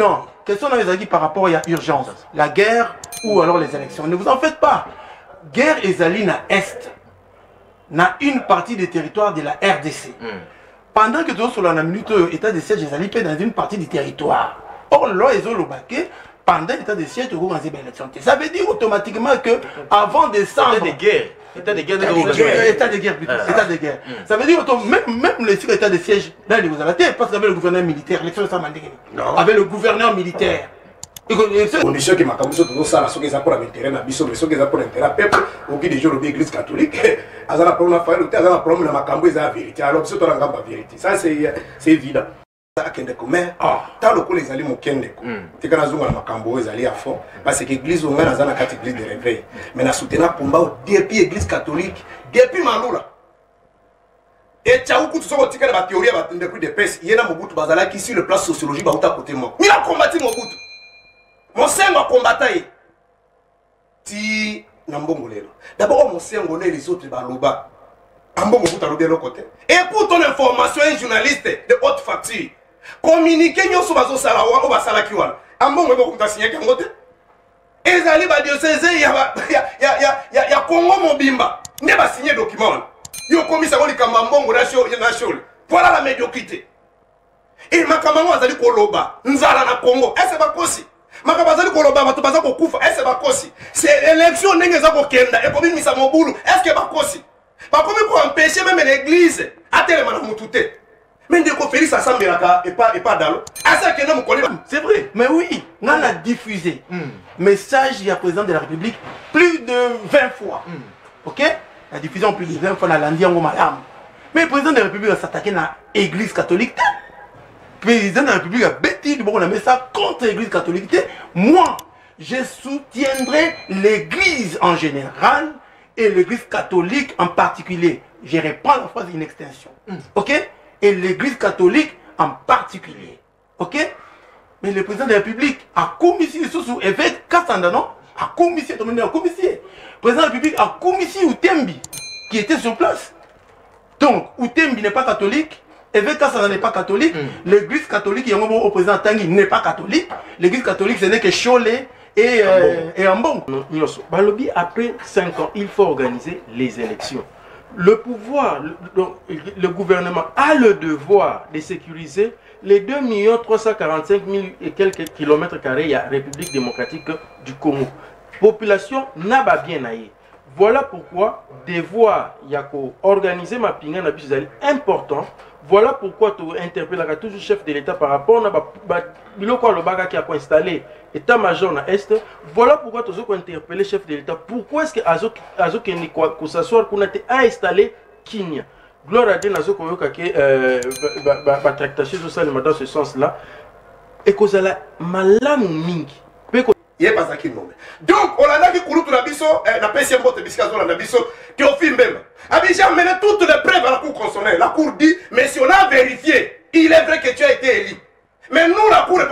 non question na ezalaki par rapport ya urgence. La guerre ou alors les élections. Ne vous en faites pas. Guerre ezali na est na une partie des territoires de la rdc pendant que tozosola na minute oyo état de siège ezali dans une partie du territoire. Or loi ezoloba ke pendant l'état de siège tokokanzi baélection te ça veut dire automatiquement que avant décembre État de guerre. État de guerre. État de guerre, État de guerre, plutôt. Ah. État de guerre. Ça veut dire que même, même le cycle état de siège, là, il vous a raté, parce qu'avec le gouverneur militaire, l'élection de Samandé, Non. avec le gouverneur militaire. Condition ke makambo nyonso tozosala soki eza mpona baintérêt na biso me soki eza mpona intérêt ya peuple oki déjà olobi église catholique aza na problème na fayelo te aza na problème na makambo eza ya vérité alors biso tona ngambo ya vérité ça c'est c'est évident akendeko. Mais ta lokola ezali mokendeko. Tika nazonga na makambo oyo ezali ya fond. Parce que église oyo ngai naza na kati église de réveil. Mais na soutena komba oyo depuis église catholique depuis malula. Etiauku soki otikala bathéorie ya bandeko de pese ye na mobutu bazalaki sur le plan sociologie bauta kote moko mina kombati mobutu. Mosengo akombata ye ti na mbongo lelo. D'abord mosengo na les autres baloba. Ambongo mobutu alobi eloko te. Epuis ton information un journaliste de haute facture communiqué nyonso bazosala oyo basalaki wana. Ambongo ebe okuta signaki yango te. Ezali badiocese ya, congo mobimba. Nde basigne document wana. Yo okomisa yango likambo ya mbongo na sho- na shole voilà la médiocrité. E makambo yango bazali koloba. Nzala na congo. Ese bakosi? Makambo bazali koloba bato baza kokufa. Ese bakosi? Se élection ndenge eza kokenda. Ekobimisa mobulu. Eske bakosi? Bakomi koempêche meme l'église. Atelema na mutu te me ndeko félix asambelaka epa dalo asi akende mokoli C'est vrai, mais oui, on a diffusé message il y a président de la République plus de 20 fois. Ok? La diffusion plus de 20 fois, lundi en madame. Mais le président de la République a s'attaqué à l'église catholique. Le président de la République a bêti, bon, on a mis ça contre l'église catholique. Moi, je soutiendrai l'église en général et l'église catholique en particulier. Je reprends la phrase une extension. Ok? Et l'église catholique en particulier. Ok? Mais le président de la République a commissionné sous évêque Kassanda, non? A monde a commissionné. Le président de la République a commissionné Outembi, qui était sur place. Donc, Outembi n'est pas catholique, évêque Kassanda n'est pas catholique, l'église catholique, il y a un moment au président Tanguy n'est pas catholique, l'église catholique, ce n'est que Cholet et, euh, et Ambon. Nyonso. Balobi, après 5 ans, il faut organiser les élections. Le pouvoir, le, le gouvernement a le devoir de sécuriser les 2 345 000 et quelques kilomètres carrés il y a République démocratique du Congo. Population n'a pas bien. Voilà pourquoi devoir yako organiser ma pinga na biso important. Voilà pourquoi tu interpellaka toujours chef de l'État par rapport ba- biloko alobaka ki ako installer état-major na est. Voilà pourquoi tu ko interpeller chef de l'État. Pourquoi est-ce que azo azo kende ko ko s'asseoir kuna te a installer Kinya. Gloire à Dieu nazo koyoka ke euh ba tractation ezosalema dans ce sens-là. ekozala malamu mingi mpe ko- ye bazalaki nome donc olandaki kulutu na biso eh, napesi ye mbote bisika azolanda biso théophile mbemba abi j'ai amené toutes les preuves à la cour constitutionnelle la cour dit mais si on a vérifié il est vrai que tu as été élu mais nous la cour, euh,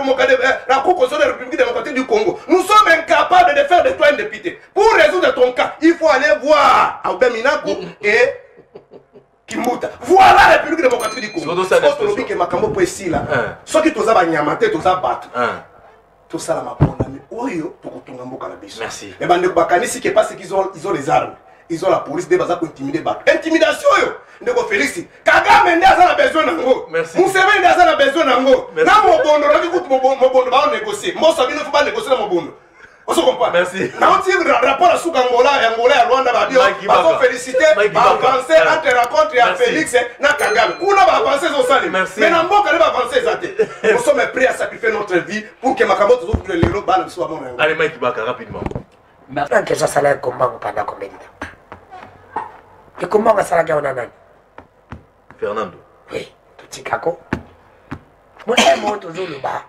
la cour constitutionnelle de la République démocratique du Congo. Nous sommes incapables de faire de toi un député. Pour résoudre ton cas il faut aller voir Albert Minaku et kimbuta. Voilà la république démocratique du congo. Tolobi ke makambo mpo esila Hein. soki toza banyama te toza bato Hein. tosala mapondami oyo tokotonga mboka na biso Merci. me bandeko bakanisi ke parce qu'ils ont, ils ont les armes ils ont la police nde baza kointimide bato. Intimidation oyo ndeko félix kagame nde aza na besoin nango museveni nde aza na besoin nango na mobondo naki kutu mobo- mobondo baonégocie mboso bino fo banégocie na mobondo. Oso comprendre? Merci. nauti ra- rapport asuka ngola ya ngola ya rwanda babio bazofélicité baavance entre rencontre ya félix na kagame. Kuna baavance ezosalema mais na mboka nde baavance eza te. Nous sommes prêts à sacrifier notre vie pour que makambo tozokuna lelo bana biso bamona yango. Allez mike baka rapidement. Nanke ezosala ekombango pendant combien de temps ekombango asalaki yango na nani? Fernando. Oui totikako moemo tozoloba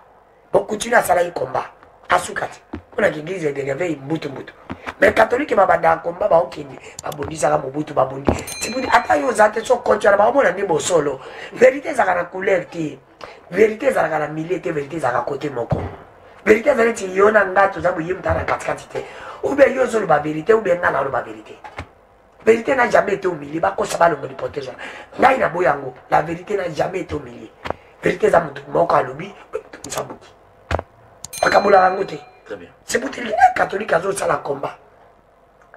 bokontinue asalaki komba asuka te mpona keglise de réveil mbutumbutu mais katholike babandaka komba baokende babondisaka mobutu babondi tibuni ata yo oza te so kontiana baomona nde bosolo vérité ezalaka na couleur te. Vérité ezalaka na milie te vérité ezalaka kote moko. Vérité eza neti yo na nga toza boye mutala na katikati te. Oubien yo ozoloba vérité oubien nga naoloba vérité vérité n'a jamais été humilié bakosa balongo lipote wana ngai na bo yango la vérité n'a jamais été humilié vérité eza motu moko alobi mosabuki bakabolaka yango te. Très bien. sebuteliki un catholique azosala combat.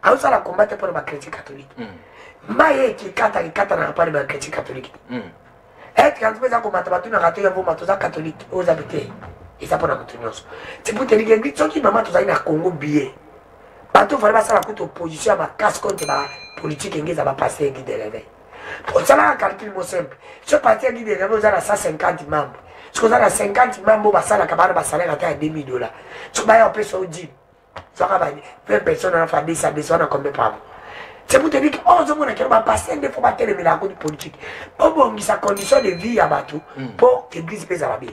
Azosala combat te mpona bachrétien catholique. Mm. mai ekikata ekatanaka mpona bachrétien catholique. Te Mm. etre anti mpe eza komata batunaka te yavoma toza catholique. Oyo oza te eza mpona moto nyonso sebuteliki eglise soki mama tozali na congo bie bato fale basala kuta opposition ya makasi contre bapolitike enge eza bapaster guide de réveil osalaka calcul mo simple. So parti ya guide de réveil oza na 150 membre soki oza na 50 membre oyo basalaka bana basalaire ata ya 2000 dollar soki baya opesa o jim soka ba 20 personnes wana fa 200 200 wana combien par mois c'est pour te dire que oh ozomona kelo bapaster nde fo batelemela yango di politique. Bobongisa condition de vie ya bato mpo église mpe ezala bien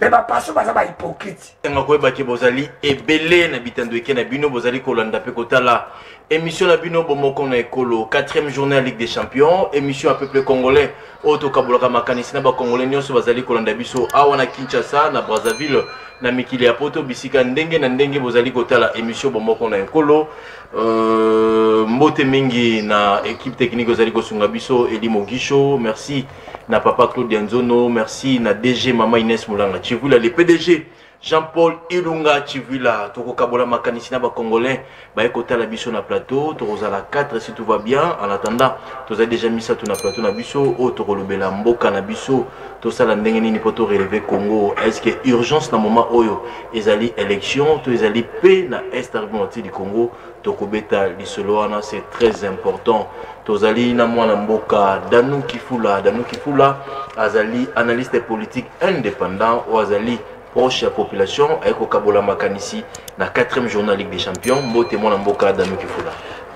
Mais bapasto baza bahypocrite ntango koyebaki bozali ebele na bitando eke na bino bozali kolanda mpe kotala. Émission na bino bomoko na ekolo 4e journée ya ligue des champions. Émission ya peuple congolais oyo tokabolaka makanisi na bacongolais nyonso bazali kolanda biso. Awa na kinshasa na brazzaville na mikili ya poto bisika ndenge na ndenge bozali kotala émission bomoko na ekolo. Euh, mbote mingi na équipe technique ozali kosunga biso eli mogisho merci na papa claude nzono merci. Na dg mama ines molanga chivula le pdg jean-paul ilunga chivila tokokabola makanisi na bacongolais baye kotala biso na plateau. Tokozala 4 si tout va bien. En attendant tozali déjà misato na plateau na biso. Oyo tokolobela mboka na biso. Tosala ndenge nini mpo toreleve congo. Est ce que urgence na moment oyo ezali élection? To ezali mpe na est argumenté du congo. Tokobeta lisolo wana c'est très important tozali na mwana mboka danu kifula. Danu kifula azali analyste politique indépendant oyo azali proche ya population aye kokabola makanisi na 4e journal ligue des champions. Mbote mwana mboka danu kifula.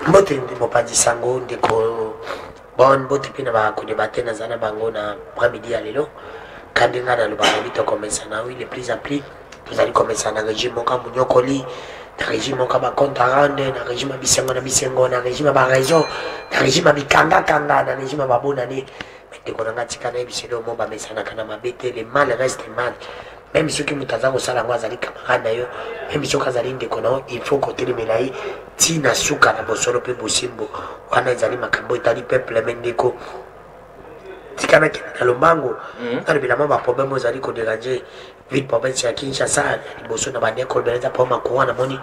Mbote ndi mopanzi sango ndeko bon mbote mpe na bakodebate naza na bango na bramidi ya lelo. Kandi ngai nalobaka lobi tokomesana wi le plus appli tozali komesana na régime moko ya monyokoli na régime moko bacompte arande na régime ya bisengo na bisengo na régime ya barégion na régime ya bikangakanga na régime ya babonani. Ndeko na ngai tika nayebi leo mo bamesanaka na mabe te le mal reste mal même soki moto aza kosala yango azali camarade na yo même soki azali ndeko na yo il faut kotelemela ye ntina suka na bosolo mpe bosimbo wana ezali makambo etali peuple me ndeko tika nakende na lombango nalobela mwa baproblème ozali koderange province ya kinshasa na liboso na bandeko beleza mpo makoura namoni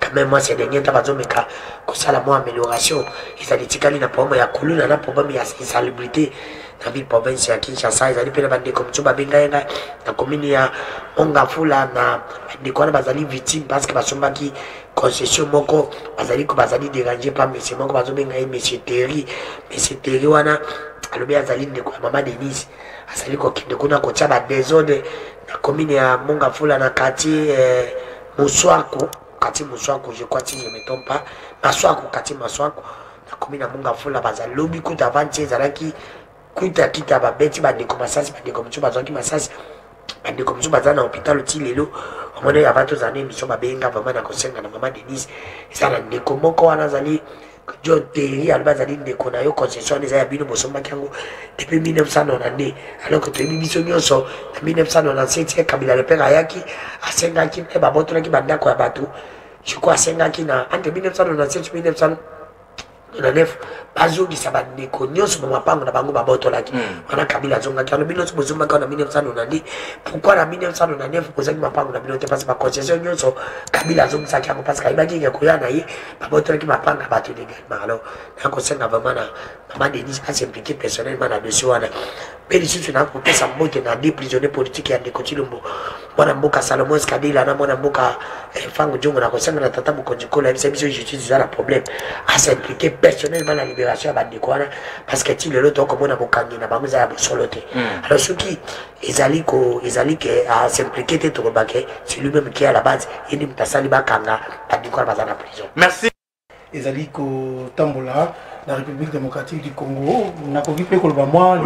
quand même moi ces dernier temps bazomeka kosala mwa amélioration. Ezali tikali na problème ya koluna na problème ya insalubrité na ville province ya kinshasa. Ezali mpe na bandeko mosusu babengai ngai na commune ya ongafula na bandeko wana bazali victime parce que basombaki concession moko. Bazali ko bazali dérange pa mese moko bazobenga ye monsieur terry. Monsieur terry wana alobi azali ndeko ya mama denise. Azali kokende kuna kotia badésordre na commune ya mongafula na quartier eh, moswako. Quartier moswako je crois si je me trompe pas. Maswako quartier maswako. Na commune ya mongafula bazalobi kuta avanti ezalaki kuta kita babeti bandeko masasi bandeko mosusu bazwaki masasi. Bandeko mosusu baza na hôpital ti lelo. Omoni ava tozala na émission babenga vraimen na kosenga na mama denise. Eza na ndeko moko wana azali john terry alobi azali ndeko na yo concession eza ya bino bosombaki yango depuis 1992 alors toyebi biso nyonso na 1997 kabila lepere ayaki asengaki mpe babotolaki bandako ya bato. Jiko asengaki na entre 1997 1999 bazongisa bandeko. Nyonso bamapango na bango babotolaki. Wana kabila azongaki. Alobi nyonso bozombaki wana 1990 pourquoi na 1999 bozangi mapango na bino te? Parce baconcession nyonso kabila azongisaki yango. Parce ayebaki ke koya na ye babotolaki mapango ya bato légalement alors nakosenga vraiment na mama denis asimplike personnellement na dossier wana mpe lisusu nakopesa mbote na de prisonnier politique ya ndeko tilombo mwana mboka salomon skabila na mwana mboka fango jongo nakosenga na tata mokonzi kolo ayebisa biso justice eza na problème. Asimplike personnellement na libération ya bandeko wana parce que ti lelo tokomona bokangi na bango eza ya bosolo te. Alors soki ezali ko ezali ke asimplike te tokobake celui même qui à la base ye nde moto asali bakanga bandeko wana baza na prison. Merci ezali kotambola na république démocratique du congo. Nakoki mpe koloba mwa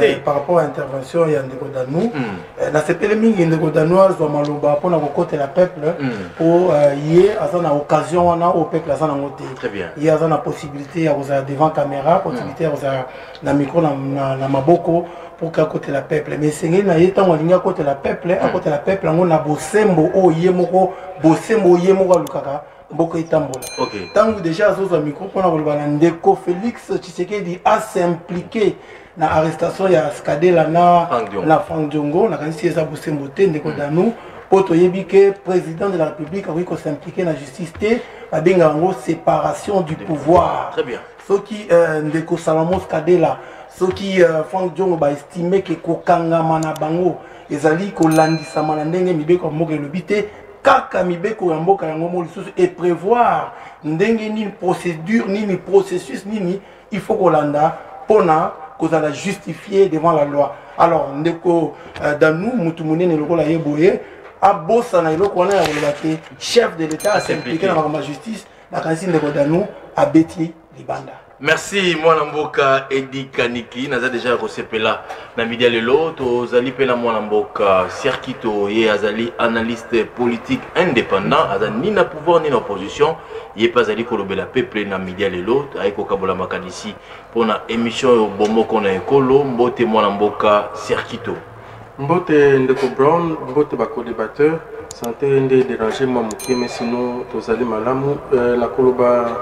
eh, par rapport à intervention ya ndeko danu. Mm. Eh, nasepeli mingi ndeko danu azwa maloba mpona kokotela peuple Mm. mpo ye aza na occasion wana oyo peuple aza nango te. Ye aza na possibilité ya kozala devant caméra possibilité ya kozala na micro na, na, maboko pour ke akotela peuple. Mais esengeli na ye ntango alingi akotela peuple akotela peuple yango na bosembo oyo ye moko bosembo oyo ye moko alukaka mboka etambola Ok. ntango déjà azozwa micro mpona koloba na ndeko félix tshisekedi asimplike na arrestation ya skadela na Frank Diongo. diongo nakanisi eza bosembo te ndeko danu mpo toyebi ke président de la république akoki kosimplike na justice te babengaka yango séparation du pouvoir Très bien. soki euh, ndeko salamos kadela soki euh, frank jongo baestime ke kokangama na bango ezali kolandisama na ndenge mibeko ya mboka elobi te kaka mibeko ya mboka yango mo lisusu eprévoir ndenge nini procédure nini processus nini il faut kolanda mpona kozala justifié devant la loi. Alors ndeko euh, danu mutu monene lokola ye boye abosana eloko wana ya koloba te chef de l'état asimplike na makambo ya justice nakanisi ndeko danu abeti libanda merci mwana mboka edi kaniki. Naza deja kosepela na midi ya lelo. Tozali mpe na mwana mboka serkito ye azali analyste politique indépendant. Aza ni na pouvoir ni na opposition. Ye mpe azali kolobela peuple na midi ya lelo. Ayi kokabola makanisi mpona émission oyo bomoko na ekolo. Mbote mwana mboka serkito mbote ndeko brown mbote bacodebateur sante nde dérange mwa moke mais sino tozali malamu. Euh, nakoloba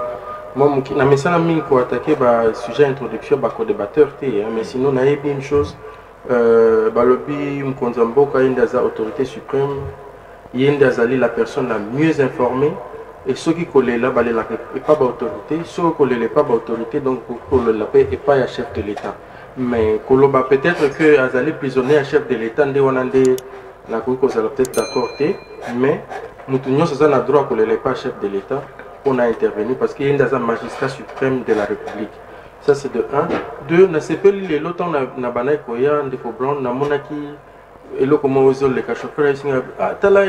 moke na misala mingi koatake basujet ya introduction bacodebateur te hein, mais sino nayebi une chose. Euh, balobi mokonzi ya mboka ye nde aza autorité suprême ye nde azali la personne la mieux informée et soki kolela balelaka epa baautorité soki kolela epa baautorité donc kolela mpe epai ya chef de l'état. Mais koloba peut-être que azali prisonnier ya chef de l'état nde wana nde nakoki kozala peut-être d'accord te mais motu nyonso aza na droit kolela epa chef de l'état mpona intervenir parce que ye nde aza magistrat suprême de la république. Ça c'est de 1 2 nasepeli lelo ntango na, na bandaki koya ndeko brown namonaki eloko moko ezoleka chauffeur ayisinga ah, tala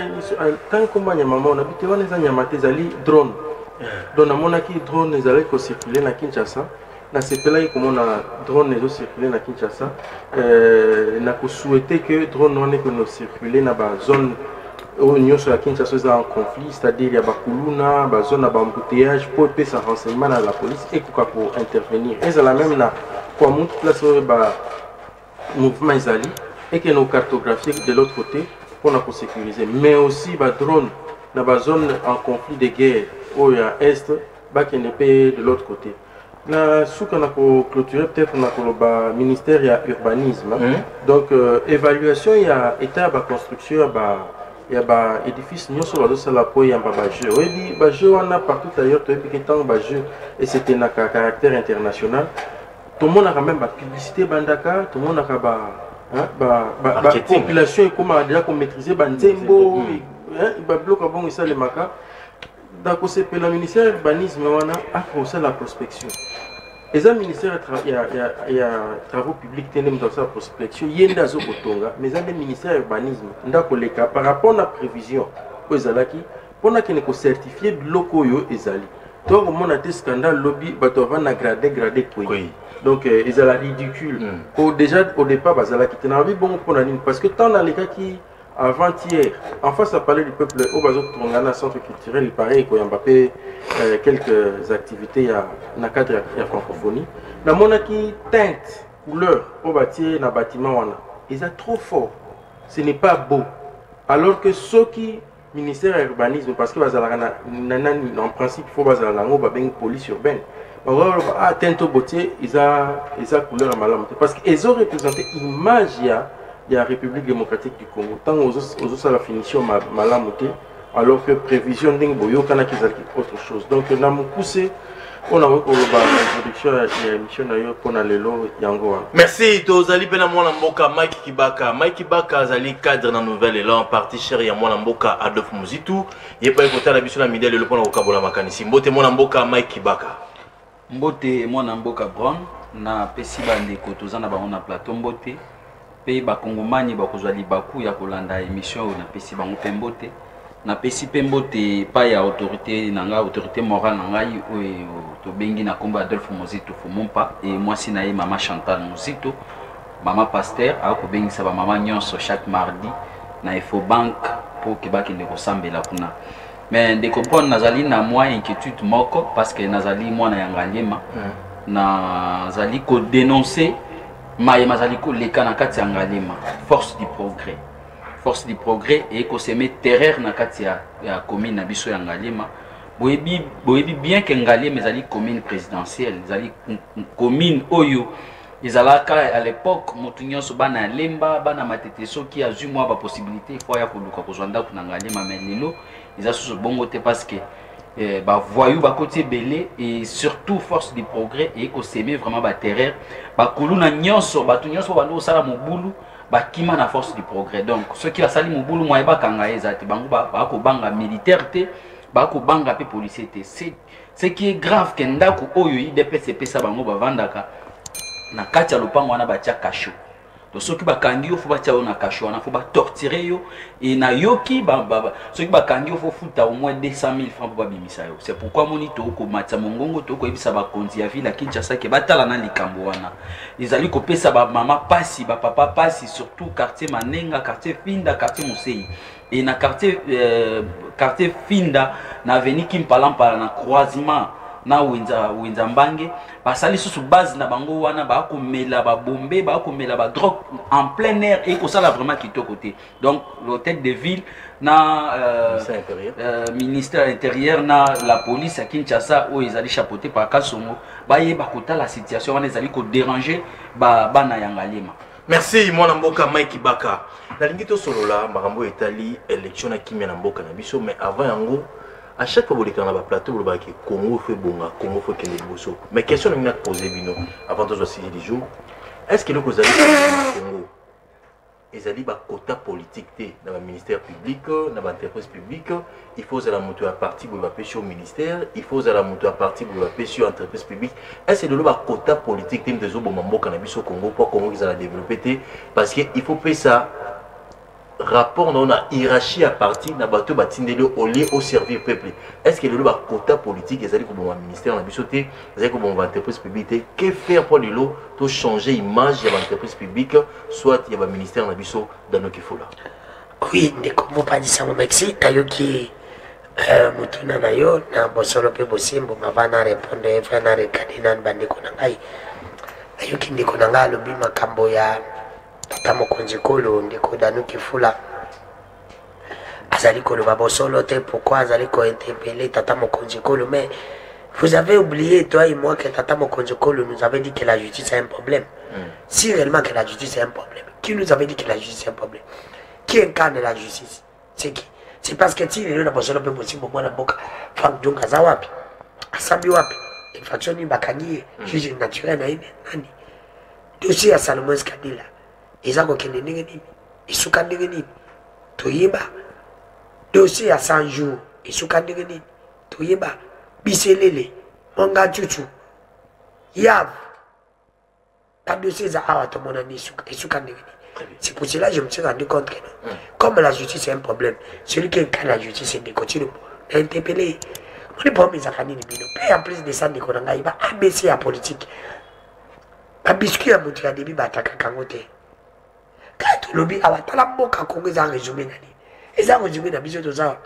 ntangi komba nyama moko nabi te wana eza nyama te ezali drone. Donc namonaki drone ezalaki kocircule na kinshasa. Nasepelaki komona drone ezocircule na kinshasa. Euh, nakosouhaite que drone wana ekonocircule na bazone oyo nyonso ya kinshasa eza en conflit c'est-à-dire ya bakuluna bazone na bambouteillage mpo epesa renseignement na la police ekoka kointervenir ezala même na kwa mutu place oyo mouvement ezali ekende kocartographie de l'autre côté mpona kosécuriser mais aussi badrone na bazone en conflit de guerre oyo ya est bakende mpe de l'autre côté. Na suka na koclôturer peut-être na koloba ministère ya urbanisme Mhm. donc euh, évaluation ya état ya baconstruction ya ba ya baédifice nyonso bazosala mpo eyamba bajeu oyebi bajeu wana partout ailleurs toyebi ke ntango bajeu esetenaka caractère international. Tomonaka même bapublicité bandaka tomonaka ba hein, ba- ba- ba- Marketing. population ekomaka deja komaîtrise banzembo hein, babiloko bongo esalemaka. Na kosepela ministère urbanisme wana akosala prospection eza ministère ya tra- ya, ya, ya travaux publics te nde moto asala prospection. Ye nde azokotonga mais eza nde ministère ya urbanisme nde akoleka par rapport na prévision oyo ezalaki mpona kende kocertifie biloko oyo ezali. To komona te scandale lobi bato donc euh, ezala ridicule. Mm. au déjà au départ bazalaki. Te nabi bongo mpona nini parce que tant nalekaki avant-hier en face à parler du peuple oyo bazotonga na centre culturel pareil koyamba mpe euh, quelques activités ya na cadre ya, ya francophonie. Namonaki teinte couleur oyo batie na bâtiment wana eza trop fort ce n'est pas beau. Alors que soki ministère ya urbanisme parce que en principe faut bazala nango babengi police urbaine. Ah teinte oyo botie eza eza couleur ya malamu te parce que ezoreprésente image ya ya république démocratique du congo. Ntango ozo- ozosala finition ma, malamu te alors que prévision ndenge boyokanaki ezalaki autre chose. Donc na mokuse oyo nakoki koloba introduction ya émission na yo mpona lelo yango. Wana merci tozali mpe na mwana mboka mike kibaka. Mike kibaka azali cadre na nouvelle elan parti chere ya mwana mboka adolphe muzitu ye mpe kotala biso na midi lelo mpona kokabola makanisi. Mbote mwana mboka mike kibaka. Mbote mwana mboka brown napesi bandeko toza na bango na plateau mbote mpe bakongomani bakozwa libaku ya kolanda émission oyo napesi bango mpe mbote. Napesi mpe mbote epai ya autorité na ngai autorité morale na ngai oyo tobengi na nkombo ya adolphe mozito fumumpa e mwasi na ye mama chantal mozito. Mama paster akobengisa bamama nyonso chaque mardi na efobank mpo ke bakende kosambela kuna. Me ndeko mpona nazali na mwa inquiétude moko parce que nazali mwana ya ngaliema. Nazali kodénonce mayema azali koleka na kati ya ngalema. Force du progrès. Force du progrès ekoseme terreur na kati ya, ya commune na biso ya ngalema. Boyebi boyebi bien ke ngalema ezali commune présidentielle ezali commune oyo ezalaka à l'époque moto nyonso bana ya lemba bana matete soki azwi mwa bapossibilité ifo aya koluka kozwa ndako na ngalema mais lelo eza susu bongo te parce que eh, bavoyu bakoti ebele et surtout force du progrès eye koseme vraiment baterreur bakulu na nyonso bato nyonso bandi kosala mobulu bakima na force du progrès. Donc soki basali mobulu mwa ye bakanga ye eza te bango ba- bakobanga militaire te bakobanga mpe policier te C'est- ce qui est grave ke ndako oyo idps epesa bango bavandaka na kati ya lopango wana batia kasho to soki bakangi yo fo batia yo na kasho wana fo batorture yo. E nayoki soki bakangi yo fo futa au moins 200 000 francs mpo babimisa yo. C'est pourquoi moni tokomatisa mongongo tokoyebisa bakonzi ya ville ya kinshasa ke batala na likambo wana. Ezali kopesa bamama pasi bapapa pasi surtout quartier manenga quartier finda quartier mosei e na quartier, euh, quartier finda na aveni kimpalampala na croisement na wenza wenza mbange basali susu base na bango wana bakomela babombe bakomela badrogue en plein air ekosala vraiment kitoko te. Donc l'hôtel de ville na euh, Ministère intérieur. euh, ministère intérieur na la police ya kinshasa oyo ezali chapeauté par kasongo bayeba kotala situation wana ezali kodéranger ba- bana ya ngalema merci mwana mboka mike baka nalingi tosolola makambo etali élection na kimia na mboka na biso mais avant yango à chaque fois bolekaka na baplateau bolobaki congo fo ebonga congo fo ekende liboso mais question nalingi napose bino avant tozwa sujet du jour est ce que ezali na congo ezali bakota politique te na baministère public na baentreprise publique il faut ozala moto ya parti boye bapesi yo ministère il faut ozala moto ya parti boye bapesi yo entreprise publique est-ce que lelo bakota politique na biso congo mpo congo ezala développé te parce que il faut pesa rapport na na hiérarchie ya parti na bato batindeli yo au lieu oservir peuple. Est ce que lelo bakota politique? Ezali koboma ministère na biso te ezali koboma baentreprise publique que faire mpo lelo tochanger image ya baentreprise publique soit ya baministère na biso danoki fola oui ndeko mopanzisango merci nayoki euh, motuna na yo na bosolo mpe bosimbo mava na répondre efa na rekade nani bandeko na ngai nayoki ndeko na ngai alobi makambo ya tata mokonzi kolo ndeko danuki fula azali koloba bosolo te pourquoi azali kointerpele tata mokonzi kolo? Mais vous avez oublié toi et moi que tata mokonzi kolo nous avait dit que la justice a un problème. Si réellement que la justice est un problème qui nous avait dit que la justice est un problème? Qui incarne la justice? C'est qui? C'est parce que ti lelo na bosolo mpe bosimbo mwana mboka frank jong aza wapi? Asambi wapi? Infraction nini bakangi ye juge naturel na ye nani? Dossier ya salomon skadila eza kokende ndenge nini? Esuka ndenge nini? Toyeba. Dossier ya 100 jour esuka ndenge nini? Toyeba. Biselele monga cucu yav. Badossier eza awa tomonani esuka ndenge nini? C'est pour cela que je me suis rendu compte que non. comme la justice est un problème. Celui qui incarne la justice c'est ndeko na interpellé. Oni problème ezaka nini bino mpe en plus de ça ndeko na ngai ba abc ya politique. Babiskuit ya moto ya debi batakaka yango te kaka tolobi awa tala mboka kongo eza résumé na nini? Eza résumé na biso toza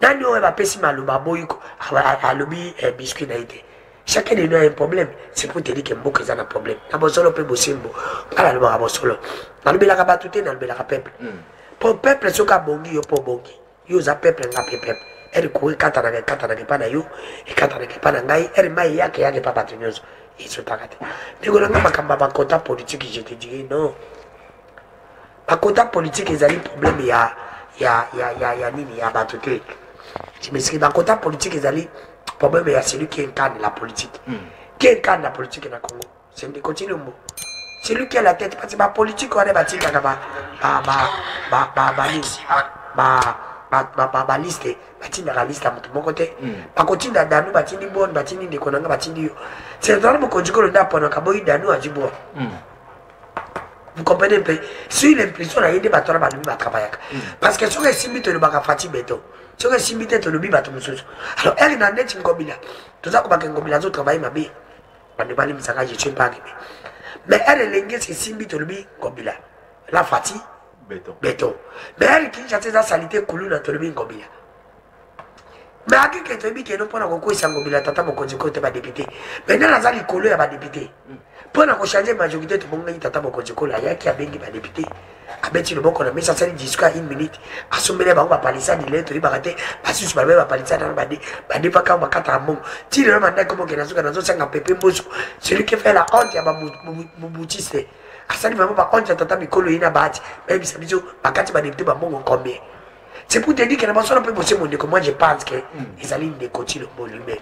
nani oyo bapesi maloba boyi ko- awa- alobi eh, biscuit na ye te? Chacun de nous a un problème. C'est pour te dire que mboka eza na problème. Na bosolo mpe bosimbo nga nalobaka bosolo. Nalobelaka bato te nalobelaka peuple. Po peuple soki abongi yo mpo obongi. Yo oza peuple nga mpe peuple. Ere ko ekatanaka ekatanaka epa na yo ekatanaka epa na ngai. Ere mai yake yake epa bato nyonso esotaka te ndeko na ngai makambo ya bakota politique je te dirai non bakota politique ezali problème ya ya ya ya ya nini ya bato te je m'excuse bakota politique ezali problème ya celui qui incarne la politique qui incarne la politique na congo c'est ndeko tilombo celui qui a la tête parce que bapolitique wana batindaka ba ba ba ba ba ba ba ba ba ba ba liste batindaka liste ya moto moko te. Bakotinda danu batindi boni batindi ndeko nanga batindi yo. C'est dans mokonzi kolo nde aponaka boyi danu aji boni vous comprenez peu? Sur l'impression na ye nde bato wana balobi batravaillaka parce que soki esimbi tolobaka fati beton soki esimbi te tolobi bato mosusu alors ere na neti ngobila toza kobaka ngobila azotravaille mabe bande balimisaka je suis arrivé. Mais ere elenge esimbi tolobi ngobila la fati mais ere kinshasa eza salite kuluna tolobi ngobila mais akeke toyebi keno mpona kokwisa ngobila tata mokonzi koyo te badepute nde naza likolo ya badepute mpona kochange majorité tobongaki tata mokonzi kolo ayaki abengi badepute abeti loboko na mesa asali discours ya une minute. Asombeli bango bapalisani lelo toyebaka te basusu balobe bapalisani wana badepaka bakataka mbongo ti lelo mandaki moke nazoka nazosanga pepe mboso celui qui fait la honte ya babutiste asali vraiment bahonte ya tata mikolo ye na bahati bayebisa biso bakati badepute bambongo combien? C'est pour te dire que na basolo mpe bose mondeko moi je pense que ezali ndeko ti lombo lui-même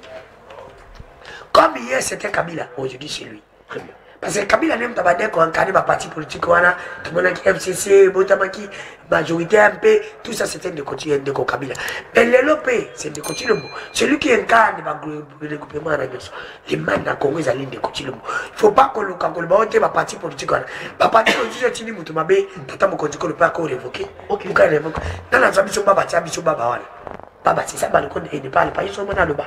comme hier c'était kabila aujourd'hui c'est lui. Très bien. Parce que kabila nde moto abandaki koencadre baparti politique wana tomonaki fcc ebotamaki majorité mpe tout ça c'était ndeko kabila. Mais lelo mpe c'est ndeko tilombo celui qui incarne bagroupement na nyonso limani na congo ezali ndeko tilombo faut pas koluka koloba oyo te baparti politique wana baparti politique etindi moto mabe tata mokonzi kolo mpe akorevoke luka revoke nanaza biso baba tia biso baba wana baba c'est ça baloko ne parle pas iso mona aloba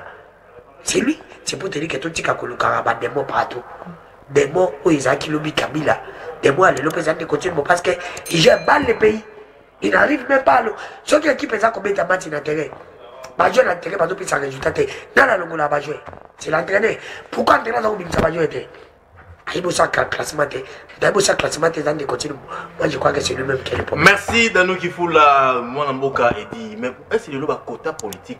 c'est lui. C'est pour te dire que totika kolukaka bademo partout demo oyo ezalaki lobi kabila. Demo ya lelo mpe ezali ndeko tilombo parce que gère mal le pays. Il n'arrive même pas soki équipe eza kobeta match na terrain bajoueur na terrain bazopesa résultat te. Nga na longola bajoueur c'est l'entraîneur. Pourquoi entraîneur aza kobimisa bajoueur te? Ayebosaka classement te. Ayebosaka classement te eza tilombo moi je crois que c'est lui même qui est le problème. Merci dano kifula mwana mboka edi. Mais esi lelo bakota politique?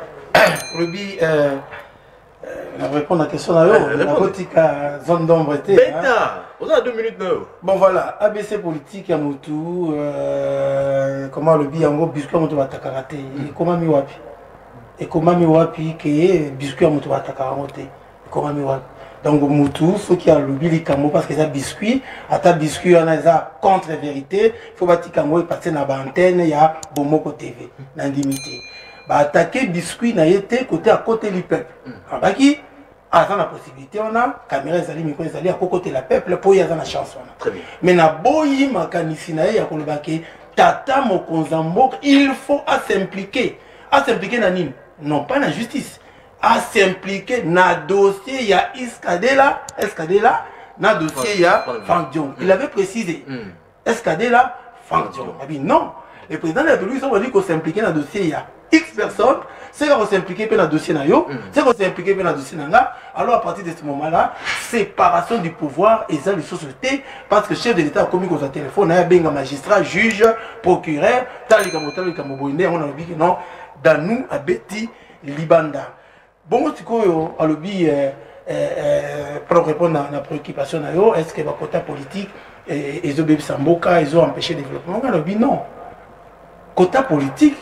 Ruby, euh, euh, répondre à la question là, Ouais, oh, répondez. nakotika zone d'ombre te. hein. beta oza na 2 minutes na yo Bon voilà, ABC politique ya mutu, euh, comment le yango biscuit ya mutu batakaka te. Ekomami wapi? Ekomami wapi ke biscuit ya mutu batakaka yango te. Ekomami wapi? Donc mutu soki alobi likambo parce que eza biscuit, ata biscuit wana eza contre vérité, faut batika yango epase na baantenne ya Bomoko TV na ndimi te. Baatake biscuit na ye te kote akoteli peuple. Abaki aza na possibilité wana caméra ezali mikro ezali akokotela peuple mpo ye aza na chance wana. Très bien. Me naboyi makanisi na ye ya koloba ke tata mokonzi ya mboka il faut asimplike asimplike na nini? Non pas na justice. Asimplike na dossier ya iskadela iskadela na dossier ya Frank Dion. frank il avait précisé. Mm. Escadela, Franck Dion. Bien, non. Le président de la République, s'implique dans le dossier, il y a X personnes, c'est qu'on s'implique dans le dossier, na yo, c'est qu'on s'implique dans le dossier, na nga. alors à partir de ce moment-là, séparation du pouvoir et ça, les sociétés, parce que le chef de l'État a commis qu'on téléphone, il y a un magistrat, juge, procureur, tal, comme tal, comme boine, on a dit que non, dans nous, à Betty, Libanda. Bon, tu vois, à l'objet, euh, euh, pour répondre à la préoccupation, na yo, est-ce que le côté politique, et- ezobebisa mboka ezoempêche développement? Nga lobi non kota politique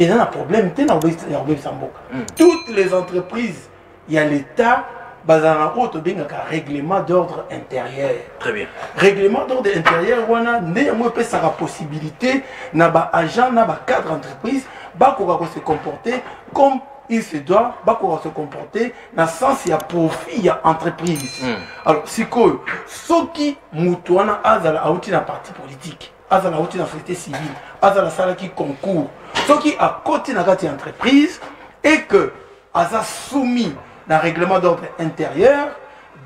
eza na problème te na kobebisa- mboka toutes les entreprises ya l'état bazala na oyo tobengaka règlement d'ordre intérieur. Très bien. Règlement d'ordre intérieur wana nde yango epesaka possibilité na baagent na bacadre entreprise bakoka kose comporter comme il se doit bakoka se comporter na sens ya profit ya entreprise. Mm. alors sikoyo soki moto wana azala auti na parti politique azala auti na société civile. Azala asalaki concours. Soki akoti na kati ya entreprise et que aza soumis na règlement d'ordre intérieur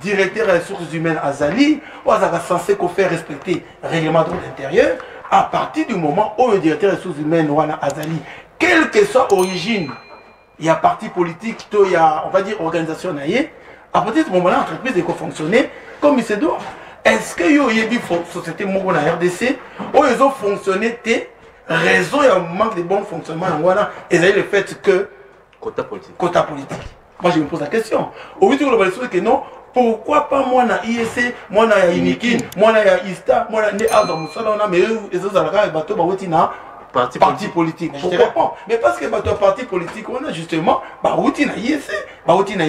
directeur des ressources humaines azali oyo azalaka censé kofaire respecter règlement d'ordre intérieur à partir du moment oyo directeur des ressources humaines wana azali quelle que soit origine ya parti politique to ya on va dire organisation à partir ce moment là entreprise ekofonctionner comme il se doit est-ce que yo oyebi société moko na rdc oyo ezofonctionne te raison ya manque de bon fonctionnement yango wana ezali le fait que quota politique. quota politique. Moi je me pose la question. Owiti koloba lisusu ke non pourquoi pas mwana iec mwana ya inikin mwana ya ista mwana nde azwa mosala wana mais ezozala kaka bato bawuti na parti parti politique. Te réponds. Mais parce que bateau parti politique, on a justement, outil na outil na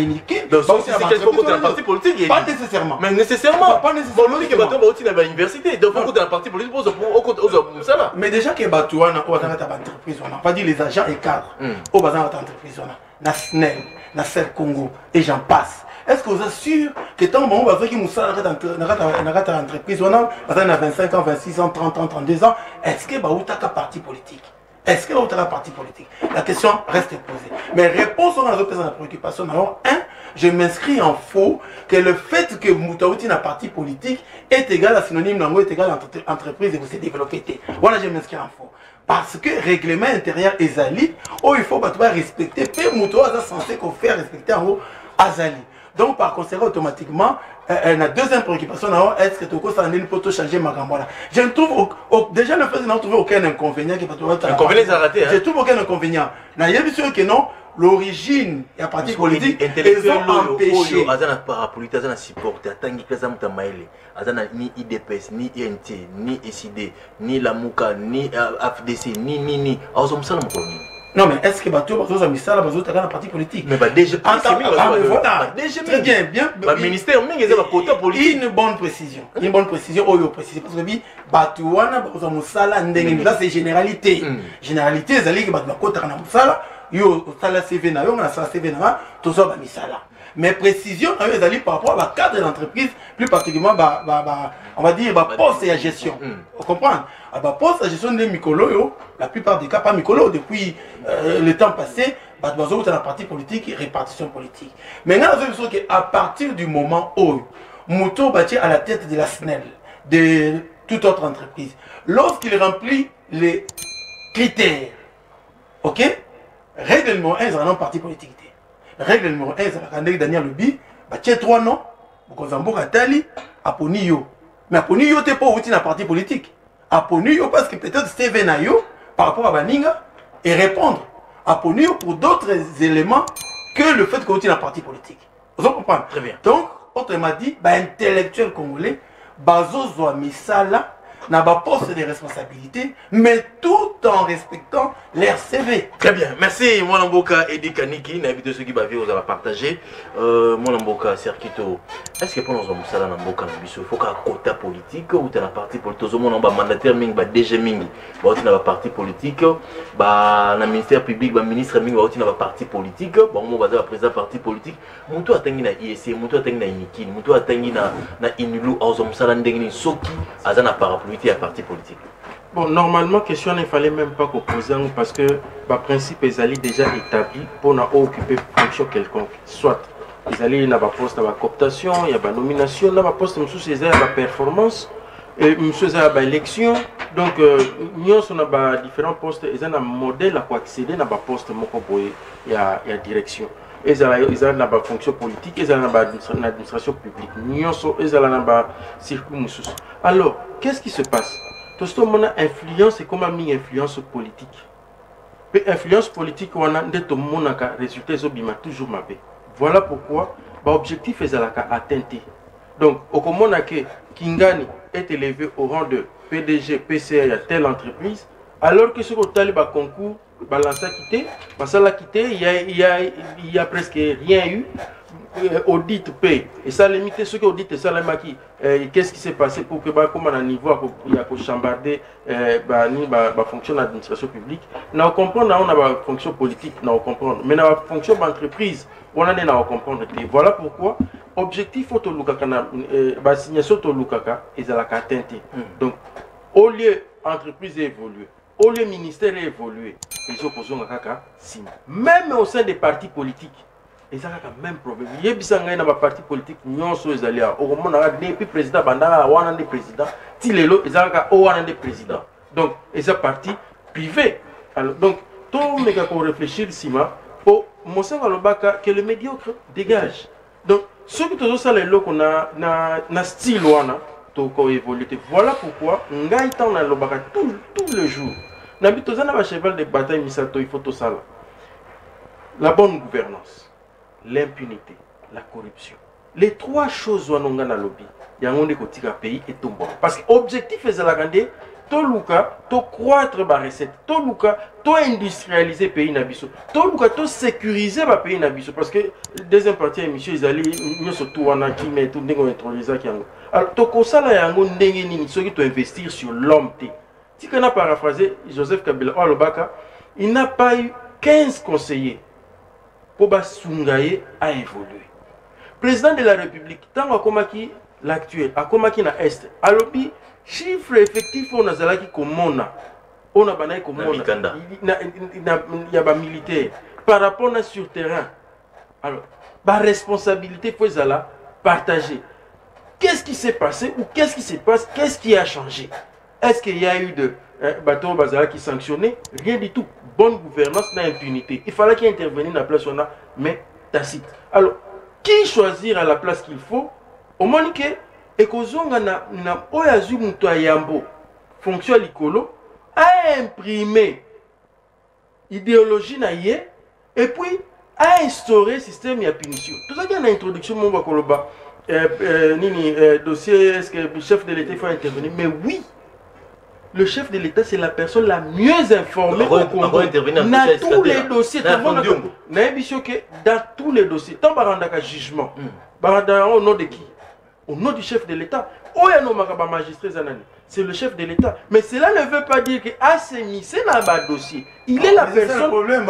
politique il Pas nécessairement. mais nécessairement Pas nécessairement. bon lobi ke bato bauti na bauniversité donc okota na parti politique ozwa mosala Mais déjà que bateau, on a une entreprise, on n'a pas dit les agents et cadres. Mm. Au bazar de entreprise, on a na SNEL, na Congo, et j'en passe. Est ce que oza sûr que ntango bango bazwaki mosala na kati ya entreprise bazali na 25 ans 26 ans 30 ans 32 ans est ce que bautaka parti politique? Est ce que bautaka parti politique? La question reste posée. Mais réponse wana nazopesa na préoccupation yo un. Je m'inscris en faux que le fait que moto auti na parti politique est égal à synonyme nango est égal à entreprise ekose développer te wana je m'inscris en faux. Parce que règlement intérieur ezali oyo il faut moto oyo aza censé kofaire respecter yango azali donc par conséquent automatiquement euh, euh, na deuxième préoccupation na yo est ce que tokosala nini mpo tochanger makambo wana je ne trouve au, au, déjà le fait de trouver aucun inconvénient que ezala te je trouve aucun inconvénient. Nayebi soki ke non l'origine ya parti politique aza na parapolitique aza na supporte atangi mpe aza moto ya mayele aza na ni idps ni int ni ecd ni lamuka ni afdc ni nini azwa mosala mokolo nini non mais est-ce que bato bazozwa misala bazotaka na parti politique ah, très bien bienministère mingi eza bakota politique une bonne précision une bonne précision oh, oyo précise parce que bi bato wana bakozwa mosala ndenge eza c'est généralité. Généralité ezaliki bato bakotaka na mosala yo osala cv na yo nga nasala cv na nga tozwa bamisala Mais précision, eux, ils par rapport à cadre de l'entreprise, plus particulièrement, on va dire, poste et la gestion. Vous comprenez? Ah bah, Poste et la gestion des Mikolo, la plupart des cas, pas Mikolo, depuis euh, le temps passé, bah, dans la partie politique et répartition politique. Maintenant, nous avons qu'à partir du moment où Mouto bâtit à la tête de la SNEL, de toute autre entreprise, lorsqu'il remplit les critères, ok? Règlement 1, ils ont un parti politique règle numéro 1 ezalaka ndenge daniel lobi batie 3 non. Bokonzi ya mboka atali. Aponi yo. Mais aponi yo te mpo outi na parti politique. Aponi yo parce que peut-être cv na yo par rapport à baninga et répondre. Aponi yo pour d'autres éléments que le fait que outi na parti politique. Ozo comprendre. Très bien. donc autrement dit baintellectuel congolais bazozwa misala na baposte de responsabilité mais tout en respectant leur CV Très bien, merci Mwana Mboka Edi Kaniki, na habité ceux qui bavi aux partager. Euh, Mwana Mboka Serkito, est-ce que pour nous avons na Mboka na biso, il faut qu'un quota politique ou t'as la partie politique, tout le monde a mandataire ming, ba DG ming, ba oti na ba parti politique, ba na ministère public, ba ministre ming, ba oti na ba parti politique, ba mo baza ba président parti politique, mutu atangi na IEC, mutu atangi na Inikini, mutu atangi na na Inulu, ni soki aza na ya parti politique. Bon, normalement, question ne fallait même pas qu'on pose parce que le principe est déjà établi pour occuper une fonction quelconque. Soit ils allaient dans poste de cooptation, il y a une nomination, dans poste de la performance, et monsieur a une élection. Donc, nous sommes dans différents postes, ils ont un modèle à accéder dans le poste il y a la direction. Ils ont une fonction politique, ils ont une administration publique. Nous sommes dans le circuit. Alors, qu'est-ce qui se passe? Tosto mona influence ekoma mingi influence politique mpe influence politique wana nde tomonaka résultat ezobima toujours mabe voilà pourquoi baobjectif ezalaka atteint te donc okomona ke kingani est élevé au rang de pdg pcr ya telle entreprise alors que soki otali baconcours balansaki te basalaki te il y a presque rien eu. Audit mpe esalemi te soki audit esalemaki qu'est-ce qui s'est passé pour que bakóma na niveau ya kochambarde bani bafonction na administration publique. Na ocomprendre nango na bafonction politique na ocomprendre mais na bafonction baentreprise wana nde na ocomprendre te voilà pourquoi objectif oyo tolukaka na basignation tolukaka ezalaka atteint te donc au lieu entreprise évolue au lieu ministère évolue ezokozonga kaka nsima même au sein des partis politiques eza kaka même problème. Yebisa ngai na baparti politique nyonso ezali awa okomona kaka depuis président président ti lelo eza kaka président. Donc eza parti privé. Alors donc alobaka ke le médiocre dégage. Donc soki tozosala eloko na, na, na style voilà pourquoi ngai ntango nalobaka tout, tout le nabi toza na bacheval de bataille misato il faut tosala la bonne gouvernance l'impunité, la corruption. Les trois choses wana nga na lobby yango nde kotika pays etombama parce que objectif ezalaka nde toluka tocroître barecette toluka toindustrialize pays na biso. Toluka tosécurize bapays na biso. Parce que deuxième partie ya émission ezali nyonso tu wana kime tu ndenge ointroduisaki yango. Alors tokosala yango ndenge nini? Soki toinvestir sur l'homme te tika na paraphrase joseph kabila alobaka il n'a pas eu 15 conseillers mpo basunga ye aévolue président de la république ntango akomaki l'actuel akomaki na este alobi chiffre effectif oyo nazalaki komona oyo na bandaki komona ya bamilitaire par rapport na sur terrain. Alors baresponsabilité fo ezala partagée. Qu'est-ce qui s'est passé ou qu'est-ce qui se passe? Qu'est-ce qui a changé? Est-ce qu'il y a eu de euh, bateau bazala qui sanctionné rien du tout. Bonne gouvernance na impunité. Il fallait qu'il intervenir na place wana mais tacite. Alors qui choisir à la place qu'il faut? Omoni ke ekozonga na, na oyo azwi moto ya yambo fonction ya likolo aimprime idéologie na ye et puis ainstaurer système ya punition. Tozalaki na introduction mo bakoloba euh, euh, nini euh, dossier est-ce que le chef de l'état il faut intervenir? Mais oui le chef de l'état c'est la personne la mieux informée au Congo. dossier tous les dossiers dans tous les dossiers tant barandaka jugement. Mm. barandaka au nom de qui? Au nom du chef de l'état. C'est le chef de l'état. Mais cela ne veut pas dire que asemise na badossier il est la C'est ça le personne problème.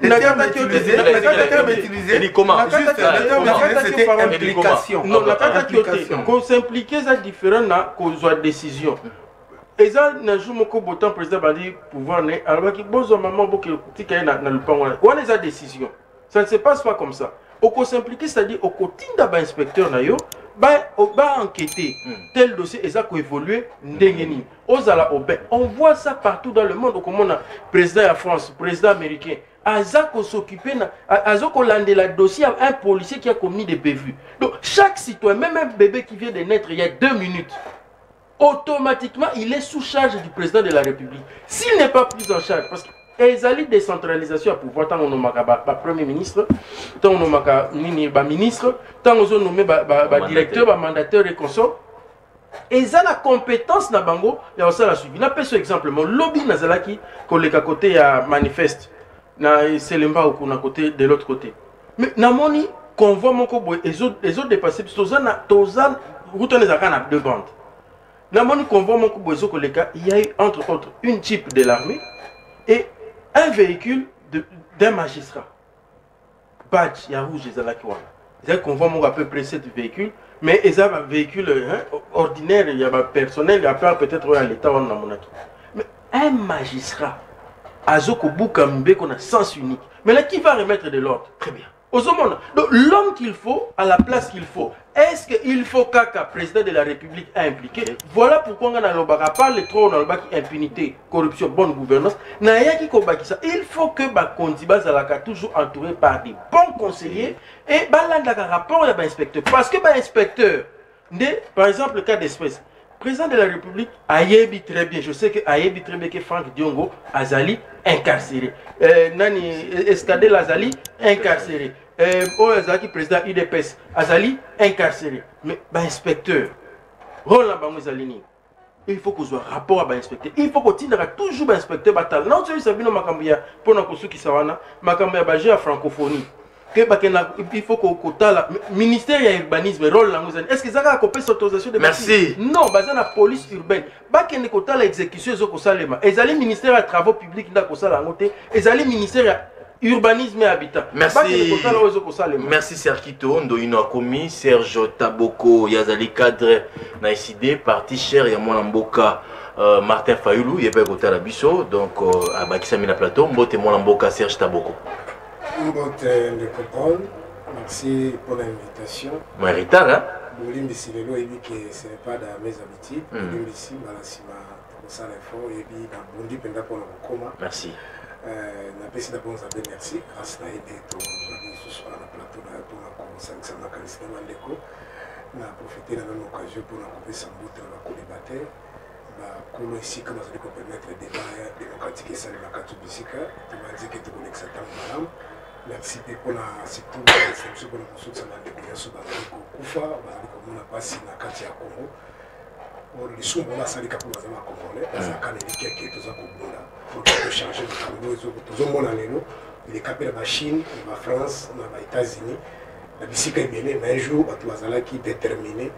Le terme utilisé, le terme utilisé, le c'était implication. non kyote Implication. kosimplike eza différent na kozwa décision eza na jour moko botan président badi pouvoir ne alobaki bozwa mama boketika ye na na lupango wana wana eza décision ça ne se passe pas comme ça. Okosimplike c'est-à-dire okotinda bainspecteur na yo baenquêter Mm. tel dossier eza koévolue ndenge nini ozala obe on voit ça partout dans le monde okomona président ya france président américain. Aza kosoccupe na aza kolandela dossier ya un policier qui a commis des bévues. Donc chaque citoyen même un bébé qui vient de naître il y a deux minutes automatiquement il est sous charge du président de la république. S'il n'est pas pris en charge parce que ezali décentralisation ya pouvoir ntango onomaka bapremier ministre ntango onomaka nini baministre ntango ozonome badirecteur bamandataire et consort eza na compétence na bango ya kosala suivi. Napesa exemple mo lobi nazalaki koleka kote ya manifeste. Na eselemba oku na kote de l'autre côté. Mais namoni convoi moko boye ezodépasse biso toza na toza route wana ezalaka na deux bandes namoni convoi moko boye ezokoleka il y a eu entre autres une type de l'armée et un véhicule d'un magistrat. Badge ya rouge ezalaki wana ezalaki convoi moko à peu près sept véhicules mais eza bavéhicule hein, ordinaire ya bapersonnel ya part peut-être oyo ya l'état wana namonaki mais un magistrat azo kobuka mibeko na sens unique. Mais là qui va remettre de l'ordre? Très bien. Donc l'homme qu'il faut à la place qu'il faut est-ce qu'il faut kaka président de la république a impliqué? Voilà pourquoi nga nalobaka par le trop nalobaki impunité corruption bonne gouvernance. Nayaki kobakisa il faut que bakonzi bazalaka toujours entouré par des bons conseillers et balandaka rapport ya bainspecteur parce que bainspecteur nde par exemple le cas d'espèce président de la république ayebi très bien je sais que ayebi très bien que frank diongo azali incarcéré. Euh, nani escadel azali incarcéré. euh, oyo azalaki président udps azali incarcéré. Mais bainspecteur rôle na bango ezali nini? Il faut kozwa rapport ya bainspecteur. Il faut kotindaka toujours bainspecteur batala. Na ozoyebisa bino makambo ya mpona kosukisa wana makambo ya baje ya francophonie. Ke bakenda il faut ko- kotala. Ministère ya urbanisme rôle nango ezali. Est ce que eza kaka kopesa autorisation de Merci. non baza na police urbaine. Bakende kotala exécution ezokosalema ezali ministère ya travaux publics nde akosala yango te. Ezali ministère ya urbanisme et habitat. Merci. ezokosalema merci serkito ndoino akomi serge taboko yazali cadre na eside parti cher ya mwana mboka euh, martin fayulu ye mpe kotala biso. Donc euh, abakisami na plateau mbote mwana mboka serge taboko. Mbote ndeko paul merci pour l'invitation. Méritar hein? bolimbisi lelo oyebi ke ce n'est pas dans mes habitudes. Bolimbisi mbala nsima tokosala effort oyebi nabondi mpenza mpona kokóma merci Napesi d'abord nzambe merci. Grâce na ye nde tozwaki lisusu wana na plateau na yo mpona kosangisa makanisi na bandeko na profite na nano occasion mpona kopesa mbote na bacodebater bakolo esika bazali kopermettre débat ya démocratique esalemaka to bisika tobanzeke tokolekisa ntango malamu merci mpe mpona surtout biso mpona kosukisa bandeko nyonso bazali kokufa bazali komona mpasi na kati ya congo lisumu oyo asalika mpo baza bacongolais bazalaka na elikeke toza kobunda tochange makambo oyo tozomona lelo eleka mpe na bachine na bafrance na baétats-unis na bisika ebele na un jour bato bazalaki déterminé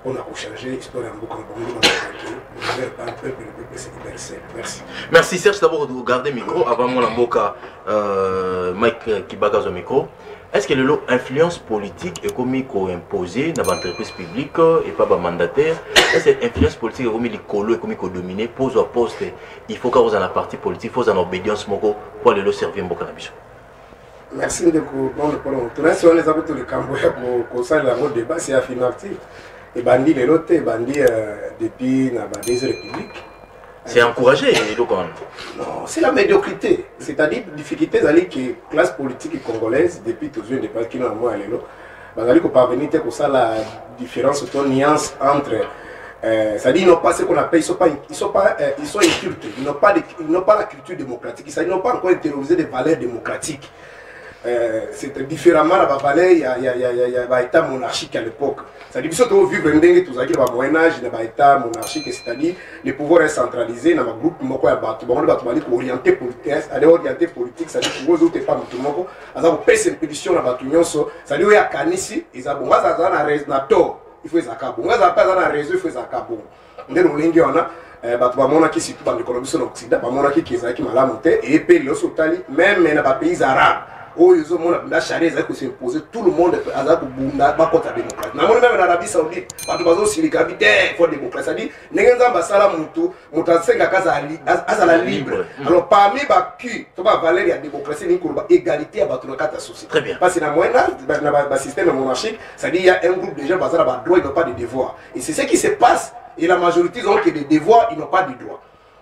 mpona kochange histoire ya mboka na bango babakaki libère par peuple le peuple se liberse merci merci serge d'abord de garder micro avant mwana mboka euh, mike kibaka azwa micro est ce que lelo influence politique ekomi koimpose na baentreprise publique epa bamandataire est ce que influence politique ekomi likolo ekomi kodomine mpo ozwa poste il faut kaka ozala na parti politique fo ozala na obédience moko mpo lelo servir na biso merci bonde mpona motuna esi wana eza kutu likambo ya ko- kosalela yango débat c'est affirmatif. Ebandi lelo te ebandi euh, depuis badese république c'est encouragé non c'est la médiocrité. C'est-à-dire difficulté ezali ke classe politique congolaise depuis indépendance kino na mwa ya lelo bazali koparvenir te kosala différence to nuance entre euh, c'est-à-dire ils n'ont pas ce qu'on appelle ils sont pas ils sont pas euh, ils sont incultes. Ils n'ont pas ils n'ont pas la culture démocratique. Ils n'ont pas encore intériorisé des valeurs démocratiques euh, c'était différemment na bavaleur ya, ya, ya, ya, ya baétat monarchique à l'époque. C'est-à-dire biso tovivre ndenge tozalaki na bamoyen-âge na baétat monarchique c'est-à-dire le pouvoir est centralisé bali koorienté orienté politique c'est-à-dire impédition na bato nyonso. C'est-à-dire oyo akanisi il faut ezalaka bongo. Il faut ezalaka bongo. Nde lolenge te oyo ezomona ezali kosimpose tout le monde aza kobunda bakota démocratie. Namoni meme na arabie saoudite bato bazosilika bi te fo démocratie. Adi ndenge nzambe asala motu moto asengaka azala li- az- azala libre. alors parmi bacu to bavaler ya démocratie elingi koloba? Égalité ya bato na kati ya société. Très bien. parce que na moyen ba- na basystème monarchique c'est-à-dire il y a un groupe de gens bazala badroit ils n'ont pas de devoir et c'est ce qui se passe. Et la majorité ils ont que des devoirs ils n'ont pas de droit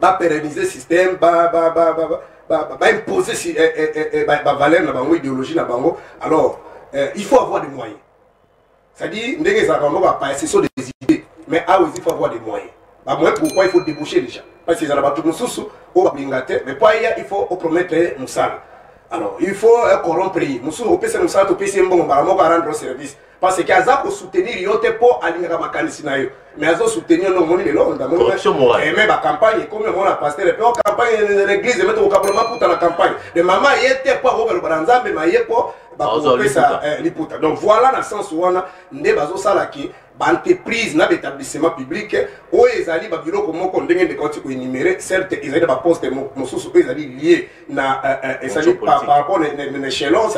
bapérenniser système ba- ba- ba- ba- ba- ba- baimposer eh, eh, eh, eh, bavaleur na bango idéologie na bango. Alors euh, il faut avoir des moyens. C'est-à-dire ndenge des idées. Mais faut avoir des moyens. Pourquoi il faut déboucher déjà? Parce que ezala bato mosusu oyo balinga te mais il faut opromettre mosala. Alors il faut euh, corrompre. Ye mosusu opesa mosala topesi arendre service parce que aza kosoutenir yo te mpo alingaka makanisi na yo mais azosoutenir no omoni lelo ndamoni Corruption morale. Eh, me bacampagne ekomi omona paster mpe ocampagne l'église mete kokabola maputa na campagne. De mama ye te mpo akokaloba na nzambe ma ye mpo bakopesa liputa donc voilà na sens wana nde bazosalaki baentreprise na baétablissement public oyo ezali babiloko moko ndenge ndeko oti koenumere certes ezali na baposte mo- mosusu oyo ezali lié na euh, euh, ezali par rapport na- échelon